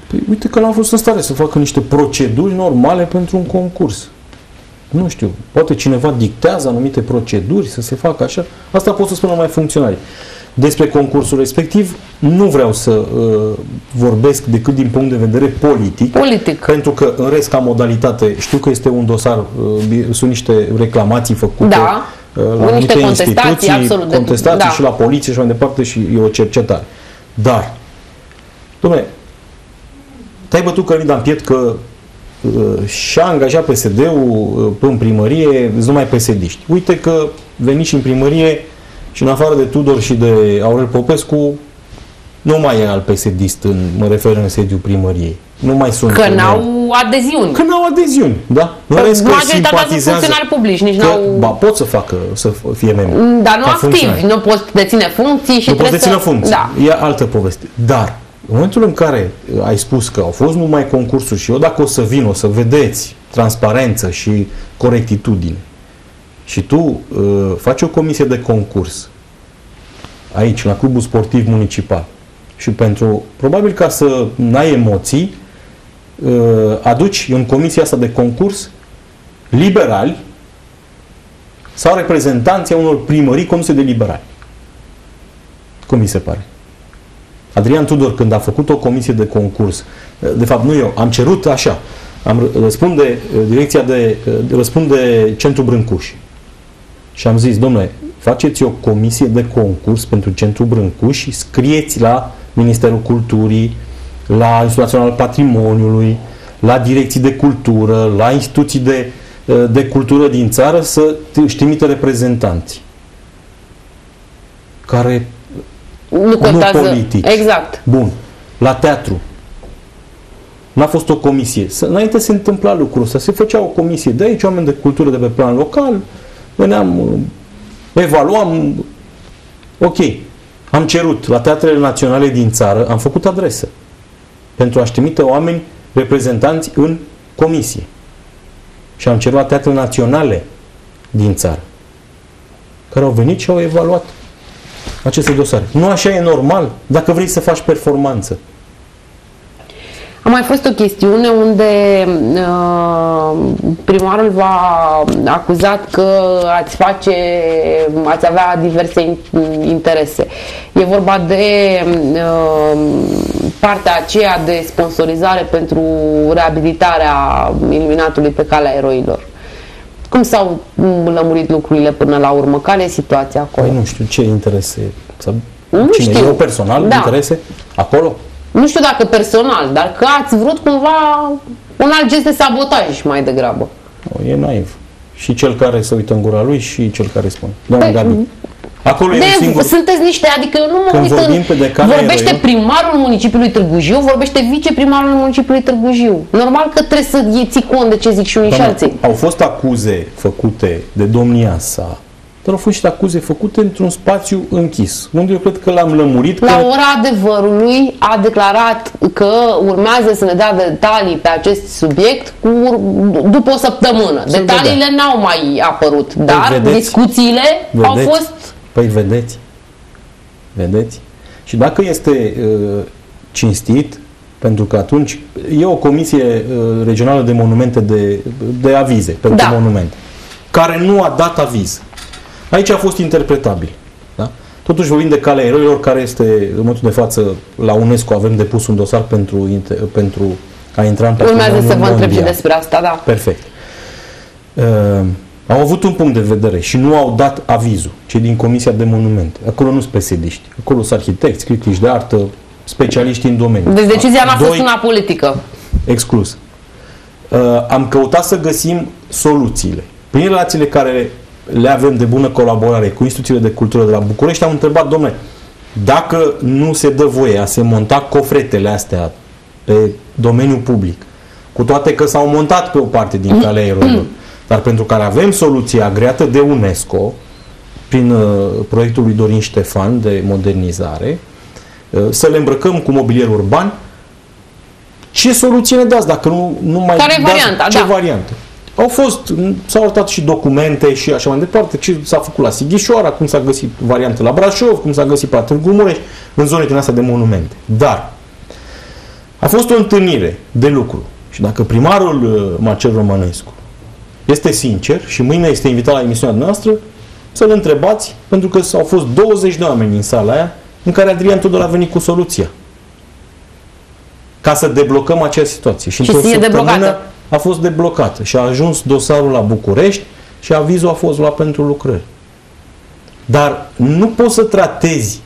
Păi uite că n-am fost în stare să facă niște proceduri normale pentru un concurs nu știu, poate cineva dictează anumite proceduri să se facă așa. Asta pot să spun mai funcționare. Despre concursul respectiv nu vreau să uh, vorbesc decât din punct de vedere politic. Politic. Pentru că în rest ca modalitate știu că este un dosar, uh, sunt niște reclamații făcute da. uh, la niște instituții, absolut contestații de, da. și la poliție și mai departe și e o cercetare. Dar, dom'le, te-ai bătut cărnida în piept că Uh, și-a angajat PSD-ul uh, în primărie numai psd Uite că veniți în primărie și în afară de Tudor și de Aurel Popescu nu mai e al psd în, mă refer în sediul primăriei. Nu mai sunt. Că n-au adeziuni. Că n-au adeziuni, da. În rest că majoritatea sunt funcționari publici, nici că, n-au... Ba, pot să facă, să fie membru. Mm, dar nu activ, nu poți deține funcții și nu trebuie poți deține să... funcții, da. e altă poveste. Dar în momentul în care uh, ai spus că au fost numai concursuri și eu dacă o să vin, o să vedeți transparență și corectitudine și tu uh, faci o comisie de concurs aici, la clubul sportiv municipal și pentru, probabil ca să n-ai emoții, uh, aduci în comisia asta de concurs liberali sau reprezentanții unor primării conduse de liberali. Cum mi se pare? Adrian Tudor, când a făcut o comisie de concurs, de fapt nu eu, am cerut așa, am răspunde direcția de, răspunde Centru Brâncuș. Și am zis, domnule, faceți o comisie de concurs pentru Centru Brâncuș și scrieți la Ministerul Culturii, la Institutul Național Patrimoniului, la direcții de cultură, la instituții de, de cultură din țară să își trimite reprezentanți care nu contează. Nu politic. Exact. Bun. La teatru. N-a fost o comisie. Să, înainte se întâmpla lucrul ăsta. Se făcea o comisie de aici, oameni de cultură de pe plan local. Veneam, uh, evaluam. Ok. Am cerut la teatrele naționale din țară, am făcut adresă pentru a-și trimite oameni reprezentanți în comisie. Și am cerut la teatrele naționale din țară, care au venit și au evaluat aceste dosare. Nu așa e normal dacă vrei să faci performanță. A mai fost o chestiune unde uh, primarul v-a acuzat că ați face, ați avea diverse interese. E vorba de uh, partea aceea de sponsorizare pentru reabilitarea iluminatului pe calea eroilor. Cum s-au lămurit lucrurile până la urmă? Care e situația acolo? Păi nu știu ce interese. Nu Cine? Știu. Eu personal da. interese acolo? Nu știu dacă personal, dar că ați vrut cumva un alt gest de sabotaj mai degrabă. O, e naiv. Și cel care se uită în gura lui și cel care spune. Doamne păi, Gabi. Acolo e de, un singur... sunteți niște, adică eu nu mă Când uit vorbim în, pe decane vorbește eroi- primarul municipiului Târgu Jiu, vorbește viceprimarul municipiului Târgu Jiu. Normal că trebuie să iei ții cont de ce zic și unii și Doamne, alții. Au fost acuze făcute de domnia sa, dar au fost și acuze făcute într-un spațiu închis, unde eu cred că l-am lămurit La că ora adevărului a declarat că urmează să ne dea detalii pe acest subiect cu, ur- după o săptămână. Să-l Detaliile n-au mai apărut, dar vedeți? discuțiile au Vedeți? fost Păi vedeți, vedeți? Și dacă este uh, cinstit, pentru că atunci e o comisie uh, regională de monumente de, de avize pentru Da. monumente, care nu a dat aviz. Aici a fost interpretabil. Da? Totuși vorbim de calea eroilor, care este, în momentul de față, la UNESCO avem depus un dosar pentru, inter- pentru a intra în Urmează patrimoniul să vă întreb și mondial. despre asta, da. Perfect. Uh, au avut un punct de vedere și nu au dat avizul, cei din Comisia de Monumente. Acolo nu sunt pesediști, acolo sunt arhitecți, critici de artă, specialiști în domeniu. Deci decizia n-a fost Doi, una politică. exclus. Uh, am căutat să găsim soluțiile. Prin relațiile care le avem de bună colaborare cu instituțiile de cultură de la București, am întrebat, domnule, dacă nu se dă voie a se monta cofretele astea pe domeniul public, cu toate că s-au montat pe o parte din calea eroilor, dar pentru care avem soluția agreată de UNESCO, prin uh, proiectul lui Dorin Ștefan de modernizare, uh, să le îmbrăcăm cu mobilier urban, ce soluție ne dați dacă nu, nu mai Care e dați varianta, ce da. variantă? Au fost, s-au arătat și documente și așa mai departe, ce s-a făcut la Sighișoara, cum s-a găsit variante la Brașov, cum s-a găsit pe la Târgu Mureș, în zone din astea de monumente. Dar a fost o întâlnire de lucru și dacă primarul uh, Marcel Romanescu este sincer și mâine este invitat la emisiunea noastră, să-l întrebați, pentru că s-au fost 20 de oameni în sala aia în care Adrian Tudor a venit cu soluția. Ca să deblocăm acea situație. Și, Și într-o să fie săptămână deblocată. A fost deblocată și a ajuns dosarul la București și avizul a fost luat pentru lucrări. Dar nu poți să tratezi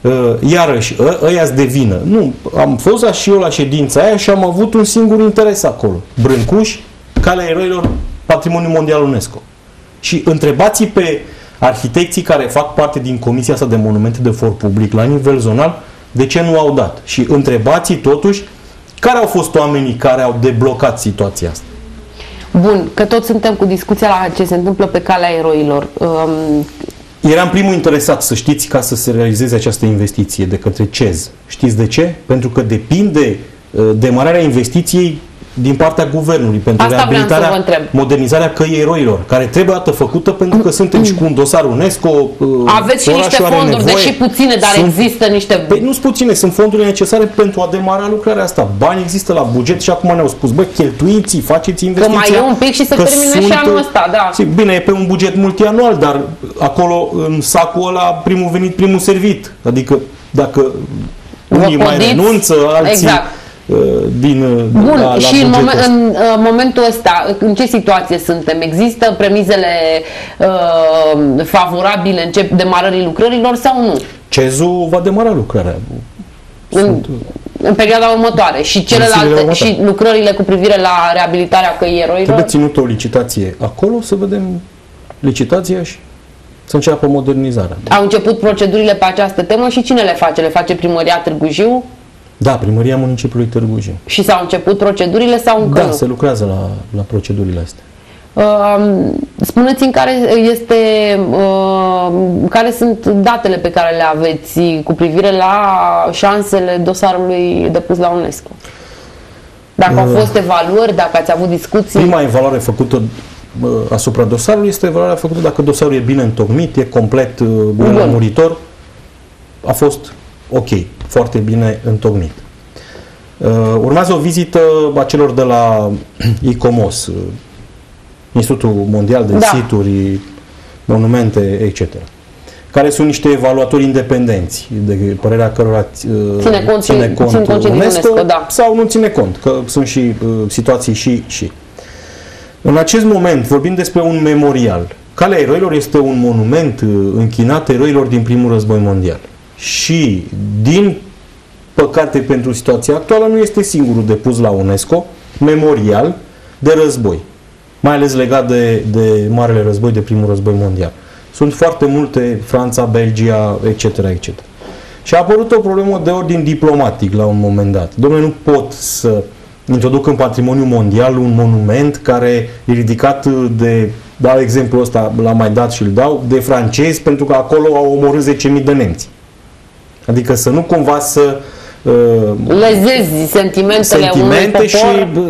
uh, iarăși ă, ăia de vină. Nu, am fost și eu la ședința aia și am avut un singur interes acolo. Brâncuși, calea eroilor, patrimoniul mondial UNESCO. Și întrebați pe arhitecții care fac parte din Comisia asta de Monumente de For Public la nivel zonal de ce nu au dat. Și întrebați totuși care au fost oamenii care au deblocat situația asta. Bun, că toți suntem cu discuția la ce se întâmplă pe calea eroilor. Um, Eram primul interesat, să știți, ca să se realizeze această investiție de către CEZ. Știți de ce? Pentru că depinde uh, demararea investiției din partea guvernului pentru Asta vreau să reabilitarea, vă întreb. modernizarea căii eroilor, care trebuie dată făcută pentru că suntem și cu un dosar UNESCO. uh, aveți și orașul niște are fonduri, nevoie. deși puține, dar Sunt- există niște... Păi nu sunt puține, sunt fondurile necesare pentru a demara lucrarea asta. Bani există la buget și acum ne-au spus, bă, cheltuiți faceți investiția. mai e un pic și să că termine și anul ăsta, da. Zi, Bine, e pe un buget multianual, dar acolo, în sacul ăla, primul venit, primul servit. Adică, dacă Vă unii mai podiți? renunță, alții Exact. Uh, din uh, Bun, la, la și în, bugetul momen, ăsta. în uh, momentul ăsta, în ce situație suntem? Există premizele uh, favorabile în ce demarării lucrărilor sau nu? CEZU va demara lucrarea. În, Sunt, în perioada următoare și zilele celelalte următoare. și lucrările cu privire la reabilitarea căii eroilor? trebuie ținută o licitație acolo, să vedem licitația și să înceapă modernizarea. Au început procedurile pe această temă și cine le face? Le face primăria Târgu Jiu Da, primăria municipiului Târgu Jiu. și s-au început procedurile sau încă Da, nu? se lucrează la, la procedurile astea. Uh, spuneți în care este uh, care sunt datele pe care le aveți cu privire la șansele dosarului depus la UNESCO. Dacă au Uh. fost evaluări, dacă ați avut discuții. Prima evaluare făcută uh, asupra dosarului este evaluarea făcută dacă dosarul e bine întocmit, e complet uh, Bun. lămuritor. A fost ok, foarte bine întocmit. Uh, urmează o vizită a celor de la [clears throat] ICOMOS, uh, Institutul Mondial de Da. Situri, Monumente, etc. Care sunt niște evaluatori independenți, de părerea cărora uh, Ține cont și- țin cont și din UNESCO, da. sau nu ține cont, că sunt și uh, situații și și. În acest moment vorbim despre un memorial. Calea Eroilor este un monument uh, închinat eroilor din primul război mondial. Și, din păcate pentru situația actuală, nu este singurul depus la UNESCO memorial de război, mai ales legat de, de Marele Război, de primul război mondial. Sunt foarte multe, Franța, Belgia, etc., etc. Și a apărut o problemă de ordin diplomatic la un moment dat. Domnule, nu pot să introduc în patrimoniul mondial un monument care e ridicat de, dau exemplu ăsta, l-am mai dat și îl dau, de francezi pentru că acolo au omorât 10.000 de nemți. Adică să nu cumva să uh, lezezi sentimentele sentimente și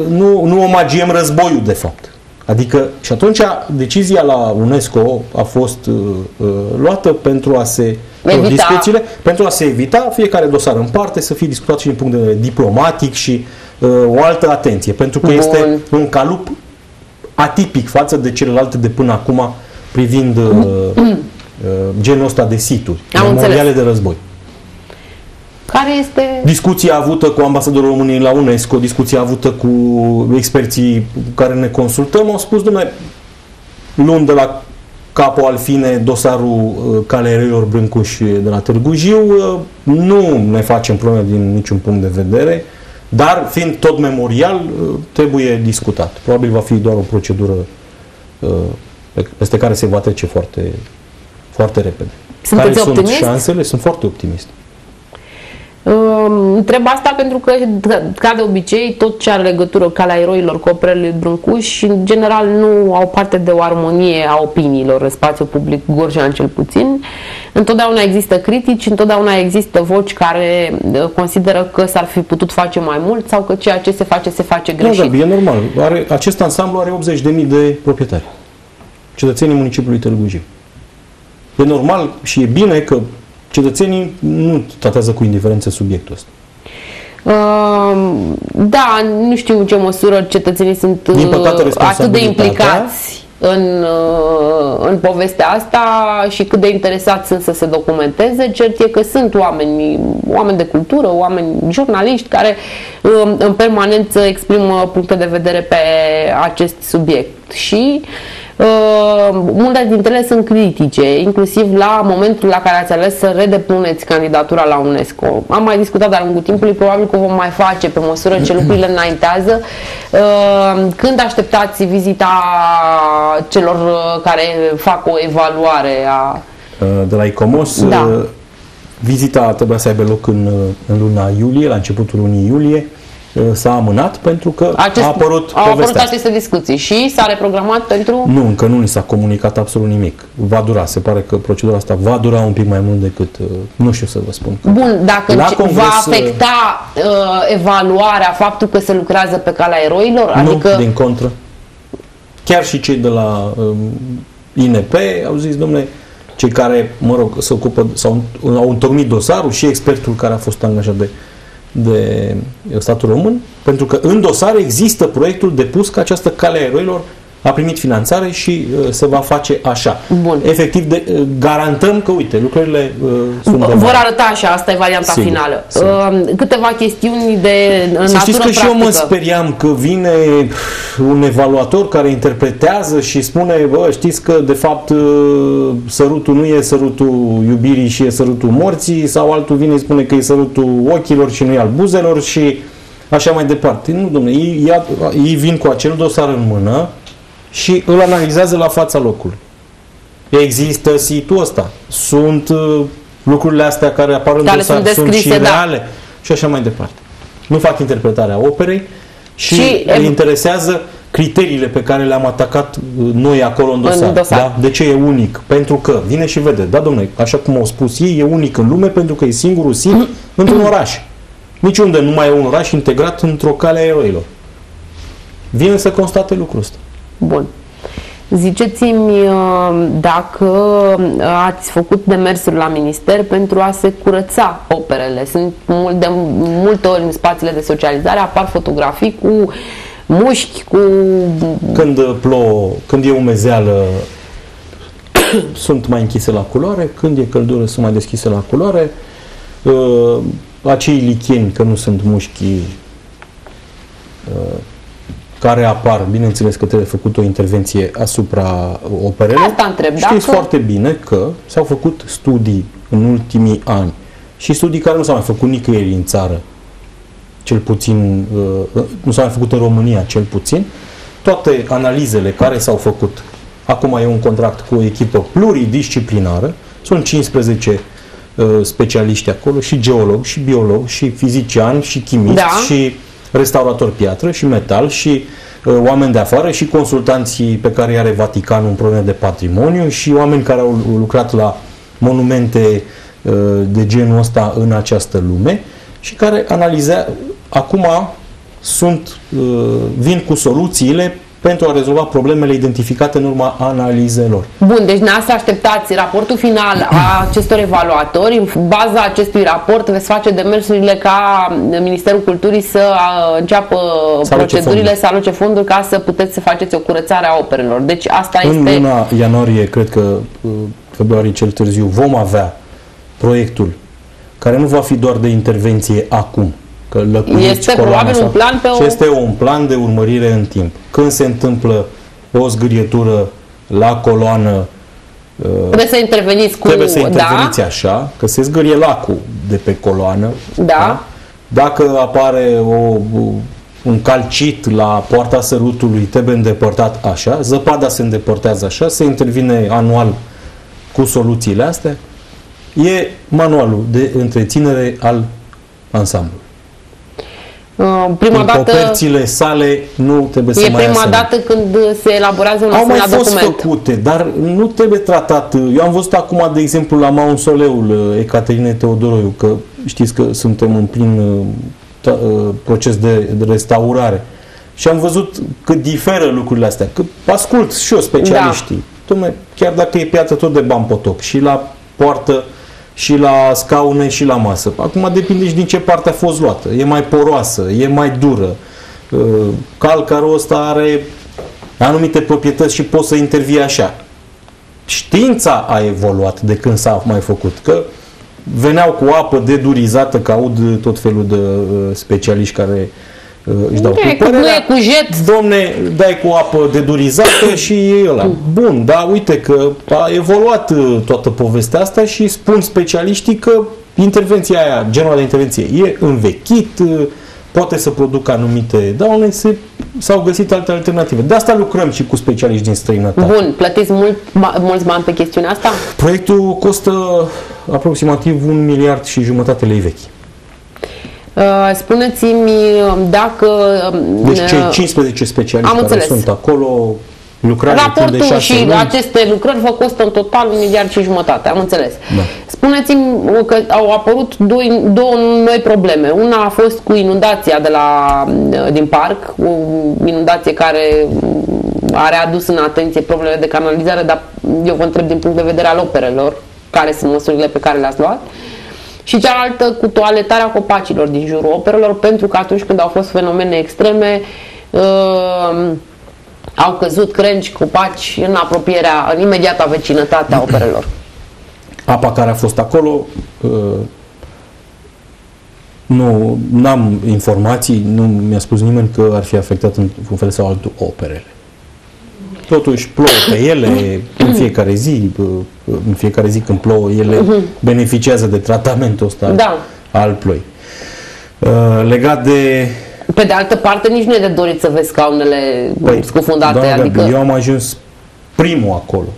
nu, nu omagiem războiul de fapt. Adică, și atunci decizia la UNESCO a fost uh, uh luată pentru a se evita. discuțiile, pentru a se evita fiecare dosar în parte să fie discutat și din punct de vedere diplomatic și uh, o altă atenție, pentru că Bun. este un calup atipic față de celelalte de până acum privind uh, [clears throat] uh, genul ăsta de situri, memoriale de război. Care este... Discuția avută cu ambasadorul României la UNESCO, discuția avută cu experții cu care ne consultăm, au spus, domnule, luând de la Capo Alfine, dosarul uh, calerilor Brâncuș de la Târgu Jiu, uh, nu ne facem probleme din niciun punct de vedere, dar fiind tot memorial, uh, trebuie discutat. Probabil va fi doar o procedură peste care se va trece foarte, foarte repede. Sunteți care optimist? sunt șansele? Sunt foarte optimist. Întreb asta pentru că, ca de obicei, tot ce are legătură ca la eroilor cu operele Brâncuș, în general nu au parte de o armonie a opiniilor în spațiul public gorjean cel puțin. Întotdeauna există critici, întotdeauna există voci care consideră că s-ar fi putut face mai mult sau că ceea ce se face, se face greșit. Da, da, e normal. Are, acest ansamblu are 80.000 de proprietari. Cetățenii municipiului Târgu Jiu. E normal și e bine că cetățenii nu tratează cu indiferență subiectul ăsta. Uh, da, nu știu în ce măsură cetățenii sunt Din păcate, uh, atât de implicați în, uh, în povestea asta și cât de interesați sunt să se documenteze. Cert e că sunt oameni, oameni de cultură, oameni jurnaliști care uh, în permanență exprimă puncte de vedere pe acest subiect și uh, Uh, multe dintre ele sunt critice, inclusiv la momentul la care ați ales să redepuneți candidatura la UNESCO. Am mai discutat de-a lungul timpului, probabil că vom mai face pe măsură ce lucrurile înaintează. Uh, când așteptați vizita celor uh, care fac o evaluare a... De la ICOMOS, da. vizita trebuia să aibă loc în, în luna iulie, la începutul lunii iulie. Uh, s-a amânat pentru că Acest, a apărut Au apărut aceste discuții și s-a reprogramat pentru... Nu, încă nu ni s-a comunicat absolut nimic. Va dura, se pare că procedura asta va dura un pic mai mult decât, uh, nu știu să vă spun. Bun, dacă La congres, va uh, afecta uh, evaluarea faptul că se lucrează pe calea eroilor? Nu, adică... din contră. Chiar și cei de la uh, INP au zis, domnule, cei care, mă rog, se ocupă sau au întocmit dosarul și expertul care a fost angajat de de statul român, pentru că în dosare există proiectul depus ca această cale a eroilor a primit finanțare și uh, se va face așa. Bun. Efectiv, de, uh, garantăm că, uite, lucrurile uh, sunt Vor de arăta așa, asta e varianta sigur, finală. Sigur. Uh, câteva chestiuni de uh, Să știți că practică. și eu mă speriam că vine un evaluator care interpretează și spune, bă, știți că, de fapt, uh, sărutul nu e sărutul iubirii și e sărutul morții, sau altul vine și spune că e sărutul ochilor și nu e al buzelor și așa mai departe. Nu, domnule, ei, ei vin cu acel dosar în mână, și îl analizează la fața locului. Există situl ăsta. Sunt uh, lucrurile astea care apar în dosar, sunt, sunt și da. reale și așa mai departe. Nu fac interpretarea operei și, și îi interesează criteriile pe care le-am atacat uh, noi acolo în dosar. În dosar. Da? De ce e unic? Pentru că vine și vede, da domnule, așa cum au spus ei, e unic în lume pentru că e singurul sit [clears throat] mm. într-un oraș. Niciunde nu mai e un oraș integrat într-o cale a eroilor. Vine să constate lucrul ăsta. Bun. Ziceți-mi uh, dacă ați făcut demersuri la minister pentru a se curăța operele. Sunt de multe ori în spațiile de socializare apar fotografii cu mușchi, cu... Când plouă, când e umezeală, [coughs] sunt mai închise la culoare, când e căldură sunt mai deschise la culoare. Uh, acei licheni, că nu sunt mușchi uh, care apar, bineînțeles că trebuie făcut o intervenție asupra operelor. Asta întreb, Știți dacă... foarte bine că s-au făcut studii în ultimii ani și studii care nu s-au mai făcut nicăieri în țară, cel puțin, uh, nu s-au mai făcut în România, cel puțin. Toate analizele care s-au făcut acum e un contract cu o echipă pluridisciplinară, sunt 15 uh, specialiști acolo, și geolog, și biolog, și fizician, și chimist, Da. și restaurator piatră, și metal, și uh, oameni de afară, și consultanții pe care îi are Vaticanul în probleme de patrimoniu, și oameni care au lucrat la monumente uh, de genul ăsta în această lume și care analizează, acum sunt, uh, vin cu soluțiile pentru a rezolva problemele identificate în urma analizelor. Bun, deci dumneavoastră așteptați raportul final a acestor evaluatori. În baza acestui raport veți face demersurile ca Ministerul Culturii să a, înceapă Să aloce procedurile, fonduri. să aloce fonduri ca să puteți să faceți o curățare a operelor. Deci asta În este... luna ianuarie, cred că uh, februarie cel târziu, vom avea proiectul care nu va fi doar de intervenție acum, că lăcuriți Este coloana probabil sau- un plan pe o- ci Este un plan de urmărire în timp. Când se întâmplă o zgârietură la coloană, uh, Trebuie să interveniți cu... trebuie să da, interveniți așa, că se zgârie lacul de pe coloană. Da. Dacă apare o, un calcit la poarta sărutului, trebuie îndepărtat așa, zăpada se îndepărtează așa, se intervine anual cu soluțiile astea. E manualul de întreținere al ansamblului. Uh, prima În dată... coperțile sale nu trebuie să E mai prima iasă dată când se elaborează un au mai asemenea fost document. făcute, dar nu trebuie tratat. Eu am văzut acum, de exemplu, la Mausoleul uh, Ecaterine Teodoroiu, că știți că suntem în plin uh, ta- uh, proces de, de restaurare. Și am văzut cât diferă lucrurile astea. Că ascult și eu specialiștii. Da. Dom'le, chiar dacă e piatră tot de bani potoc și la poartă și la scaune și la masă. Acum depinde și din ce parte a fost luată. E mai poroasă, e mai dură. Uh, Calcarul ăsta are anumite proprietăți și poți să intervii așa. Știința a evoluat de când s-a mai făcut, că veneau cu apă dedurizată, că aud tot felul de uh, specialiști care uh, își dau Nu e cu cu- nu părerea. e cu jet. Domne, dai cu apă dedurizată [coughs] și e ăla. Bun, dar uite că a evoluat uh, toată povestea asta și spun specialiștii că intervenția aia, genul de intervenție, e învechit, uh, poate să producă anumite daune, se, s-au găsit alte alternative. De asta lucrăm și cu specialiști din străinătate. Bun, plătiți mult, ma, mulți bani pe chestiunea asta? Proiectul costă aproximativ un miliard și jumătate lei vechi. Uh, Spuneți-mi uh, dacă... uh, Deci cei uh, 15 specialiști Am care înțeles. sunt acolo, lucrare timp de Raportul 6 și luni, aceste lucrări vă costă în total un miliard și jumătate, am înțeles. Da. Spuneți-mi uh, că au apărut doi, două noi probleme. Una a fost cu inundația de la, uh, din parc, o inundație care mm, a readus în atenție problemele de canalizare, dar eu vă întreb din punct de vedere al operelor, care sunt măsurile pe care le-ați luat. Și cealaltă cu toaletarea copacilor din jurul operelor, pentru că atunci când au fost fenomene extreme, uh, au căzut crengi, copaci în apropierea, în imediata vecinătate a operelor. apa care a fost acolo, uh, nu am informații, nu mi-a spus nimeni că ar fi afectat în un fel sau altul operele. Totuși plouă pe ele în fiecare zi, uh, în fiecare zi când plouă, ele beneficiază de tratamentul ăsta Da. al ploii. Uh, Legat de Pe de altă parte, nici nu e de dorit să vezi scaunele scufundate, doamna adică... Gabi, eu am ajuns primul acolo.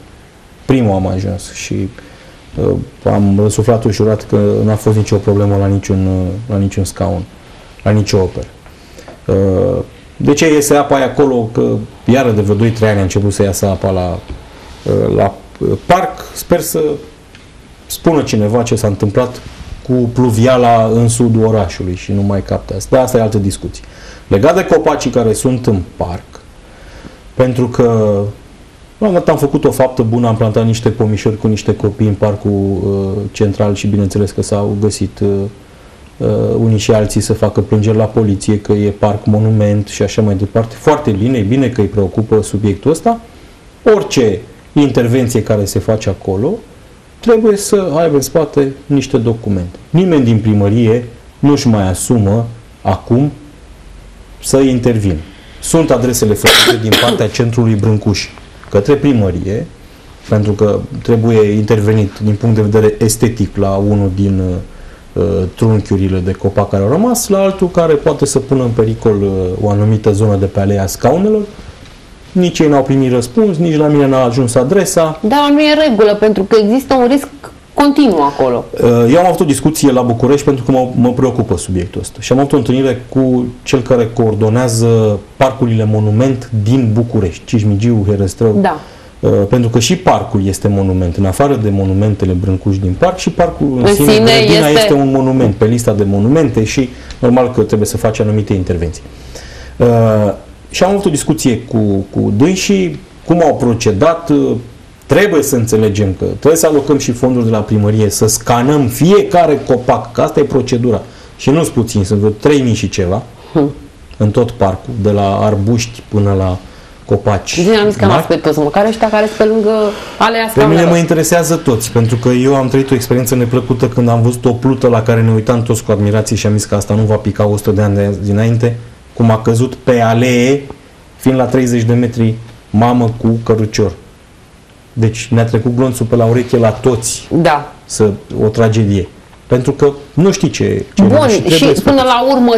Primul am ajuns și uh, am răsuflat ușurat că n-a fost nicio problemă la niciun, uh, la niciun scaun, la nicio operă. Uh, de ce iese apa aia acolo? Că iară de vreo 2-3 ani a început să iasă apa la, uh, la uh, parc. Sper să spună cineva ce s-a întâmplat cu pluviala în sudul orașului și nu mai capte asta. Dar asta e altă discuție. Legat de copacii care sunt în parc, pentru că la un moment dat am făcut o faptă bună, am plantat niște pomișori cu niște copii în parcul uh, central și bineînțeles că s-au găsit uh, uh, unii și alții să facă plângeri la poliție că e parc monument și așa mai departe. Foarte bine, e bine că îi preocupă subiectul ăsta. Orice intervenție care se face acolo trebuie să aibă în spate niște documente. Nimeni din primărie nu-și mai asumă acum să intervină. Sunt adresele făcute din partea centrului Brâncuș către primărie, pentru că trebuie intervenit din punct de vedere estetic la unul din uh, trunchiurile de copac care au rămas, la altul care poate să pună în pericol uh, o anumită zonă de pe alea scaunelor. nici ei n-au primit răspuns, nici la mine n-a ajuns adresa. Da, nu e regulă, pentru că există un risc continuu acolo. Uh, Eu am avut o discuție la București pentru că mă, mă preocupă subiectul ăsta și am avut o întâlnire cu cel care coordonează parcurile monument din București, Cismigiu, Herăstrău. Da. Uh, Pentru că și parcul este monument, în afară de monumentele Brâncuși din parc, și parcul în, În sine, sine grădina este- este un monument pe lista de monumente și normal că trebuie să faci anumite intervenții. Uh, și am avut o discuție cu, cu dânsii, cum au procedat, uh, trebuie să înțelegem că trebuie să alocăm și fonduri de la primărie, să scanăm fiecare copac, că asta e procedura. Și nu-s puțin, sunt vreo 3000 și ceva Hm. în tot parcul, de la arbuști până la copaci. Zine am zis că am mari. pe toți, măcar ăștia care sunt pe lângă alea Pe mine mă scaunelor. interesează toți, pentru că eu am trăit o experiență neplăcută când am văzut o plută la care ne uitam toți cu admirație și am zis că asta nu va pica 100 de ani de dinainte, cum a căzut pe alee, fiind la 30 de metri, mamă cu cărucior. Deci ne-a trecut glonțul pe la ureche la toți, Da. să, o tragedie. Pentru că nu știi ce, ce Bun, trebuie și să până la urmă,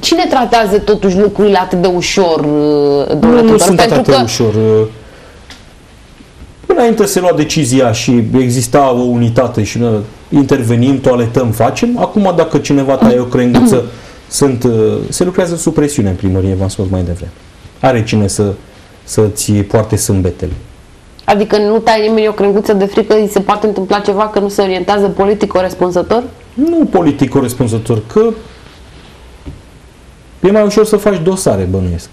cine tratează totuși lucrurile atât de ușor, Nu, domnule nu Tudor? sunt Pentru atât că de ușor. Înainte se lua decizia și exista o unitate și noi intervenim, toaletăm, facem. Acum dacă cineva taie o crenguță, [clears throat] sunt, uh, se lucrează sub presiune în primărie, v-am spus mai devreme. Are cine să, să-ți poarte sâmbetele. Adică nu tai nimeni o crenguță de frică, îi se poate întâmpla ceva că nu se orientează politic corespunzător? Nu politic corespunzător, că e mai ușor să faci dosare, bănuiesc.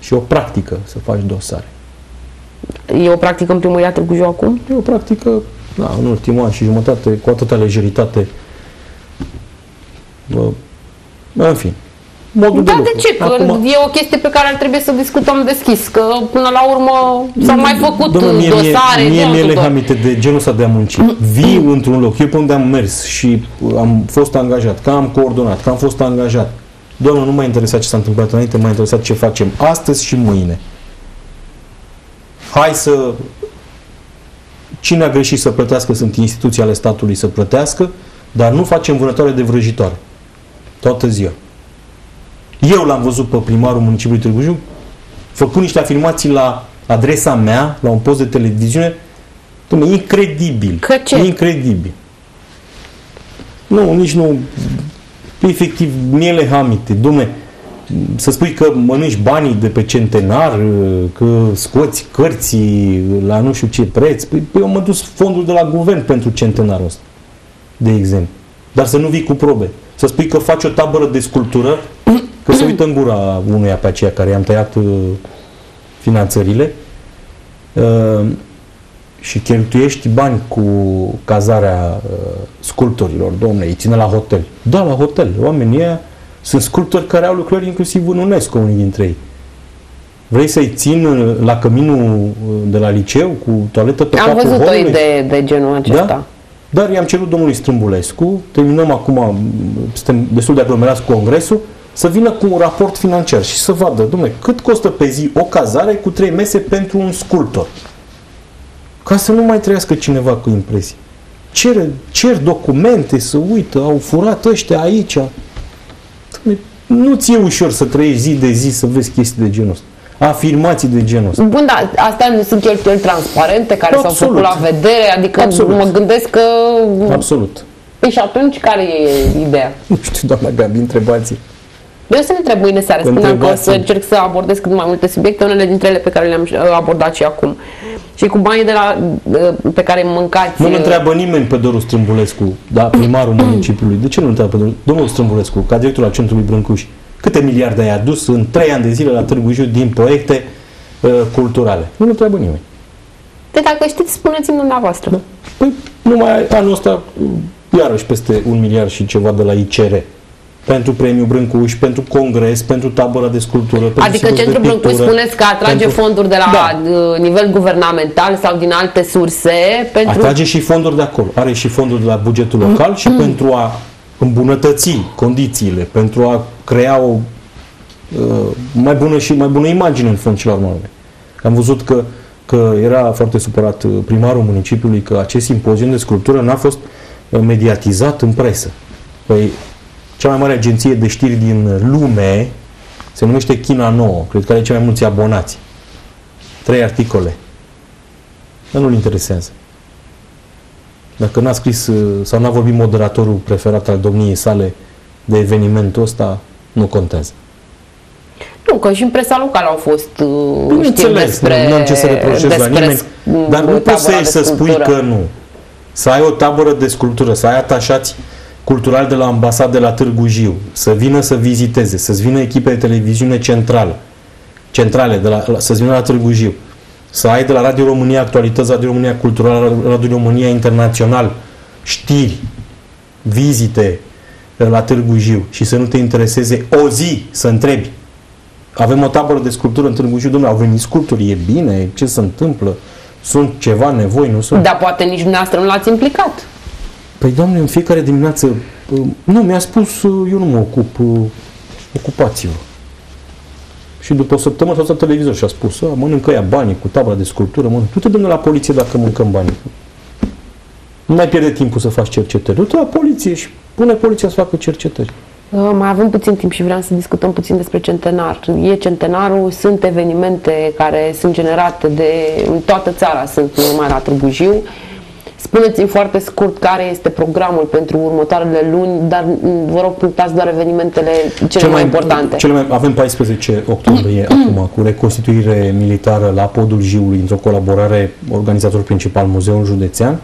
Și o practică să faci dosare. E o practică în primăria Târgu Jiu acum? E o practică, da, în ultimul an și jumătate, cu atâta lejeritate. Bă, în fin. Modul Da, de, de lucru. ce? Că Acum, e o chestie pe care ar trebui să discutăm deschis, că până la urmă s-au mai făcut Domnule, mie, dosare. mie, mie, domnul mie le Tudor. aminte de genul ăsta de a munci. Vii într-un loc, eu pe unde am mers și am fost angajat, că am coordonat, că am fost angajat. Doamne, nu m-a interesat ce s-a întâmplat înainte, m-a interesat ce facem astăzi și mâine. Hai să... Cine a greșit să plătească sunt instituții ale statului să plătească, dar nu facem vânătoare de vrăjitoare. Toată ziua. Eu l-am văzut pe primarul municipiului Târgu Jiu făcând niște afirmații la adresa mea, la un post de televiziune, Dom'le, incredibil. Că ce? Incredibil. Nu, nici nu... Efectiv, miele hamite. Dom'le, să spui că mănânci banii de pe centenar, că scoți cărții la nu știu ce preț. Păi eu am dus fondul de la guvern pentru centenarul ăsta, de exemplu. Dar să nu vii cu probe. Să spui că faci o tabără de sculptură, că se uită în gura unuia pe aceea care i-am tăiat uh, finanțările uh, și cheltuiești bani cu cazarea uh, sculptorilor, domne, îi ține la hotel. Da, la hotel. Oamenii ăia sunt sculptori care au lucrări inclusiv în UNESCO, unii dintre ei. Vrei să-i țin uh, la căminul uh, de la liceu cu toaletă pe Am capul văzut o holului? idee de genul acesta. Da? Dar i-am cerut domnului Strâmbulescu, terminăm acum, m, suntem destul de aglomerați cu congresul, să vină cu un raport financiar și să vadă, domnule, cât costă pe zi o cazare cu trei mese pentru un sculptor. Ca să nu mai trăiască cineva cu impresii. Cer, cer documente, să uită, au furat ăștia aici. Dom'le, Nu ți-e ușor să trăiești zi de zi să vezi chestii de genul ăsta. Afirmații de genul ăsta. Bun, dar astea nu sunt cheltuieli transparente care s-au Absolut. făcut la vedere, adică Absolut. mă gândesc că... Absolut. Păi și atunci care e ideea? Nu știu, doamna Gabi, întrebați Eu o să ne întreb mâine seară, spuneam că o să Întrebați-mi. încerc să abordez cât mai multe subiecte, unele dintre ele pe care le-am uh, abordat și acum. Și cu banii de la, uh, pe care îi mâncați... Nu-l uh, întreabă nimeni pe Doru Strâmbulescu, da, primarul [clears throat] municipiului. De ce nu întreabă pe Doru? Domnul Strâmbulescu, ca director al Centrului Brâncuș, câte miliarde ai adus în trei ani de zile la Târgu Jiu din proiecte uh, culturale? Nu-l întreabă nimeni. De dacă știți, spuneți-mi dumneavoastră. Da? Păi, numai anul ăsta, uh, iarăși peste un miliard și ceva de la ICR. Pentru premiul Brâncuș, pentru congres, pentru tabăra de sculptură, pentru Adică sigur de Centrul Brâncuș pictură, spuneți că atrage pentru- fonduri de la Da. uh, nivel guvernamental sau din alte surse pentru... Atrage și fonduri de acolo. Are și fonduri de la bugetul local și pentru a îmbunătăți condițiile, pentru a crea o uh, mai bună și mai bună imagine în fond și la urmă. Am văzut că, că era foarte supărat uh, primarul municipiului că acest simpozion de sculptură n-a fost uh, mediatizat în presă. Păi, cea mai mare agenție de știri din lume se numește China Nouă, cred că are cei mai mulți abonați. trei articole. Dar nu-l interesează. Dacă n-a scris uh, sau n-a vorbit moderatorul preferat al domniei sale de evenimentul ăsta, nu contează. Nu, că și în presa locală au fost uh, Bineînțeles, despre, nu am ce să reproșez la nimeni, dar nu poți să să spui că nu. Să ai o tabără de sculptură, să ai atașați culturali de la ambasadă la Târgu Jiu, să vină să viziteze, să-ți vină echipe de televiziune centrală, centrale, de la, să-ți vină la Târgu Jiu, să ai de la Radio România Actualități, Radio România Cultural, Radio România Internațional, știri, vizite la Târgu Jiu și să nu te intereseze o zi să întrebi. Avem o tabără de sculptură în Târgu Jiu, domnule, au venit sculpturi, e bine, ce se întâmplă? Sunt ceva nevoi, nu sunt? Dar poate nici dumneavoastră nu l-ați implicat. Păi, doamne, în fiecare dimineață, nu, mi-a spus, eu nu mă ocup, ocupați-vă. Și după o săptămână s-a televizor și a spus, a, mănâncă ea banii cu tabla de sculptură, mănâncă. Tu te dă la poliție dacă mâncăm banii. Nu mai pierde timpul să faci cercetări. Du-te la poliție și pune poliția să facă cercetări. Uh, mai avem puțin timp și vreau să discutăm puțin despre centenar. E centenarul, sunt evenimente care sunt generate de în toată țara, sunt numai la Târgu Jiu. Spuneți-mi foarte scurt care este programul pentru următoarele luni, dar vă rog punctați doar evenimentele cele cel mai, mai importante. Cele mai, avem 14 octombrie acum cu reconstituire militară la podul Jiului într-o colaborare organizator principal Muzeul Județean.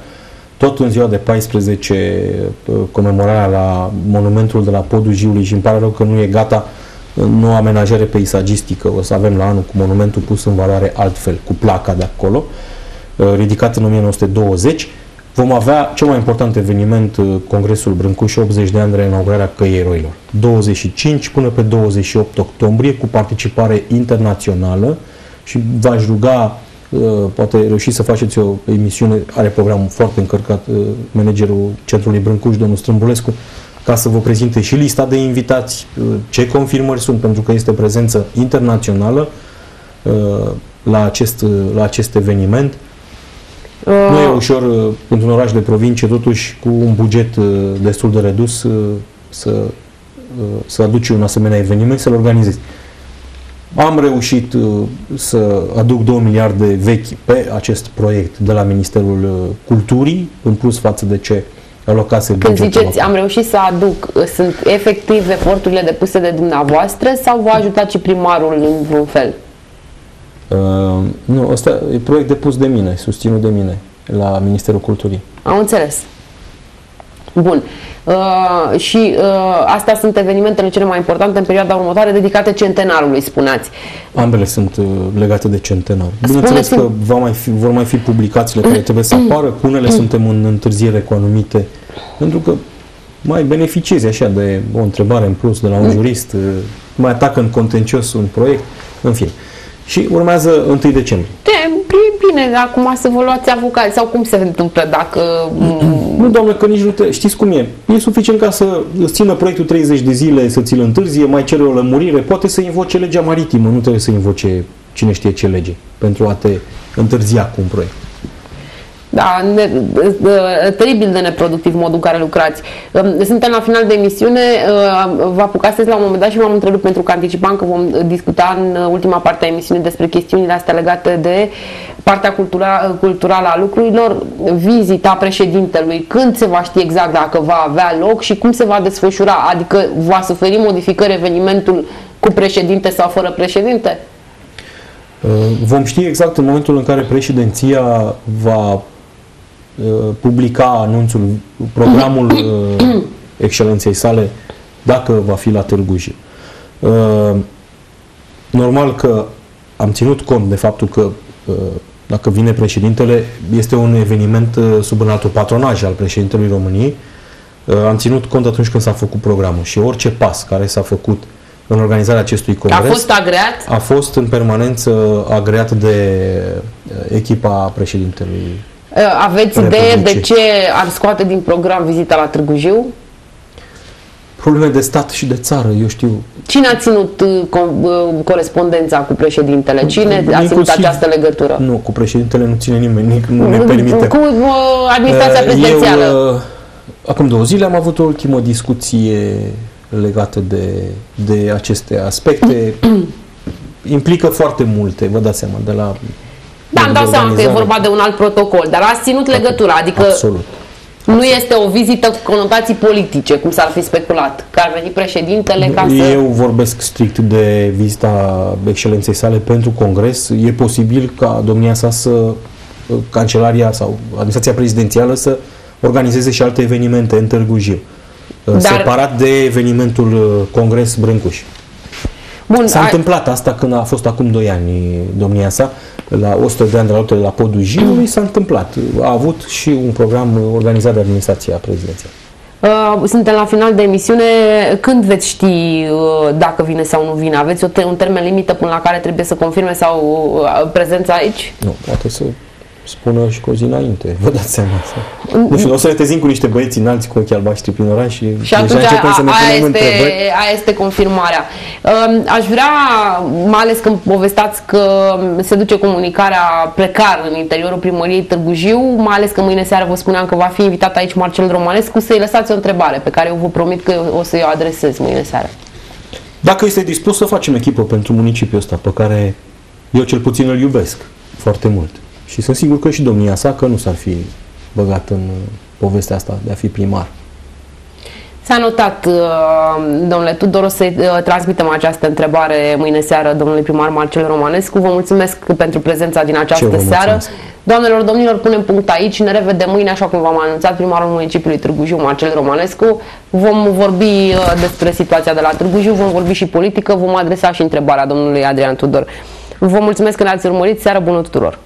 Tot în ziua de 14 uh, comemorarea la monumentul de la podul Jiului și îmi pare rău că nu e gata nu amenajare peisagistică, o să avem la anul cu monumentul pus în valoare altfel, cu placa de acolo, uh, ridicat în 1920 vom avea cel mai important eveniment, uh, Congresul Brâncuș, 80 de ani de la inaugurarea Căii Eroilor. 25 până pe 28 octombrie, cu participare internațională și v-aș ruga, uh, poate reuși să faceți o emisiune, are programul foarte încărcat, uh, managerul Centrului Brâncuș, domnul Strâmbulescu, ca să vă prezinte și lista de invitați, ce confirmări sunt, pentru că este prezență internațională la acest, la acest eveniment nu e ușor uh, într-un oraș de provincie, totuși cu un buget uh, destul de redus, uh, să, să aduci un asemenea eveniment, să-l organizezi. Am reușit să aduc 2 miliarde vechi pe acest proiect de la Ministerul Culturii, în plus față de ce alocase Când ziceți am reușit să aduc, sunt efectiv eforturile depuse de dumneavoastră sau vă ajutat și primarul în vreun fel? Uh, nu, ăsta e proiect depus de mine, susținut de mine la Ministerul Culturii. Am înțeles. Bun. Uh, și uh, astea sunt evenimentele cele mai importante în perioada următoare dedicate centenarului, spuneați. Ambele sunt uh, legate de centenar. Bineînțeles că va mai fi, vor mai fi publicațiile care trebuie să apară, cu unele suntem în întârziere cu anumite, pentru că mai beneficiezi așa de o întrebare în plus de la un jurist, uh, mai atacă în contencios un proiect, în fine. Uh, și urmează 1 decembrie. De, e bine acum să vă luați avocat sau cum se întâmplă dacă... Nu, doamnă, că nici nu te... Știți cum e? E suficient ca să îți țină proiectul 30 de zile, să ți-l întârzie, mai cere o lămurire, poate să invoce legea maritimă, nu trebuie să invoce cine știe ce lege pentru a te întârzia cu un proiect. Da, ne, teribil de neproductiv modul în care lucrați. Um, suntem la final de emisiune, uh, vă apucați la un moment dat și m-am întrerupt pentru că anticipam că vom discuta în ultima parte a emisiunii despre chestiunile astea legate de partea cultura, culturală a lucrurilor, vizita președintelui, când se va ști exact dacă va avea loc și cum se va desfășura, adică va suferi modificări evenimentul cu președinte sau fără președinte? Uh, vom ști exact în momentul în care președinția va Uh, publica anunțul, programul uh, [coughs] excelenței sale, dacă va fi la Târgu Jiu. Uh, normal că am ținut cont de faptul că dacă vine președintele, este un eveniment sub un altul patronaj al președintelui României. Am ținut cont atunci când s-a făcut programul și orice pas care s-a făcut în organizarea acestui congres. A fost agreat? A fost în permanență agreat de echipa președintelui Uh, aveți idee de ce ar scoate din program vizita la Târgu Jiu? Probleme de stat și de țară, eu știu. Cine a ținut uh, co- uh, corespondența cu președintele? Cine Inclusiv, a ținut această legătură? Nu, cu președintele nu ține nimeni, nu ne permite. Cu administrația prezidențială? Eu, acum două zile am avut o ultimă discuție legată de, de aceste aspecte. [clears throat] Implică foarte multe, vă dați seama, de la Da, îmi dau de seama că e organizare. vorba de un alt protocol, dar ați ținut legătura, adică Absolut. nu este o vizită cu conotații politice, cum s-ar fi speculat, că ar veni președintele ca să... Eu vorbesc strict de vizita excelenței sale pentru congres. E posibil ca domnia sa să, cancelaria sau administrația prezidențială să organizeze și alte evenimente în Târgu Jiu. Dar- Separat de evenimentul uh, Congres Brâncuș. Bun, S-a ai- întâmplat asta când a fost acum 2 ani domnia sa, la 100 de ani de la luptă de la podul Jiului, s-a întâmplat. A avut și un program organizat de administrația prezidențială. Uh, suntem la final de emisiune. Când veți ști uh, dacă vine sau nu vine? Aveți o te- un termen limită până la care trebuie să confirme sau uh, prezența aici? Nu, poate să spună și cu o zi înainte, vă dați seama. Să... Nu știu, o să ne trezim cu niște băieți înalți cu ochii albaștri prin oraș și, Și atunci deja începem a, să ne aia, punem este, întrebări. aia este confirmarea. Um, Aș vrea, mai ales când povestați că se duce comunicarea precar în interiorul primăriei Târgu Jiu, mai ales că mâine seară vă spuneam că va fi invitat aici Marcel Romanescu, să-i lăsați o întrebare pe care eu vă promit că o să-i o adresez mâine seară. Dacă este dispus să facem echipă pentru municipiul ăsta, pe care eu cel puțin îl iubesc foarte mult. Și sunt sigur că și domnia sa că nu s-ar fi băgat în uh, povestea asta de a fi primar. S-a notat, uh, domnule Tudor, o să transmitem această întrebare mâine seară domnului primar Marcel Romanescu. Vă mulțumesc pentru prezența din Ce această vă seară. mulțumesc. Doamnelor, domnilor, punem punct aici. Ne revedem mâine, așa cum v-am anunțat, primarul municipiului Târgu Jiu, Marcel Romanescu. Vom vorbi uh, despre situația de la Târgu Jiu, vom vorbi și politică, vom adresa și întrebarea domnului Adrian Tudor. Vă mulțumesc că ne-ați urmărit. Seară bună tuturor!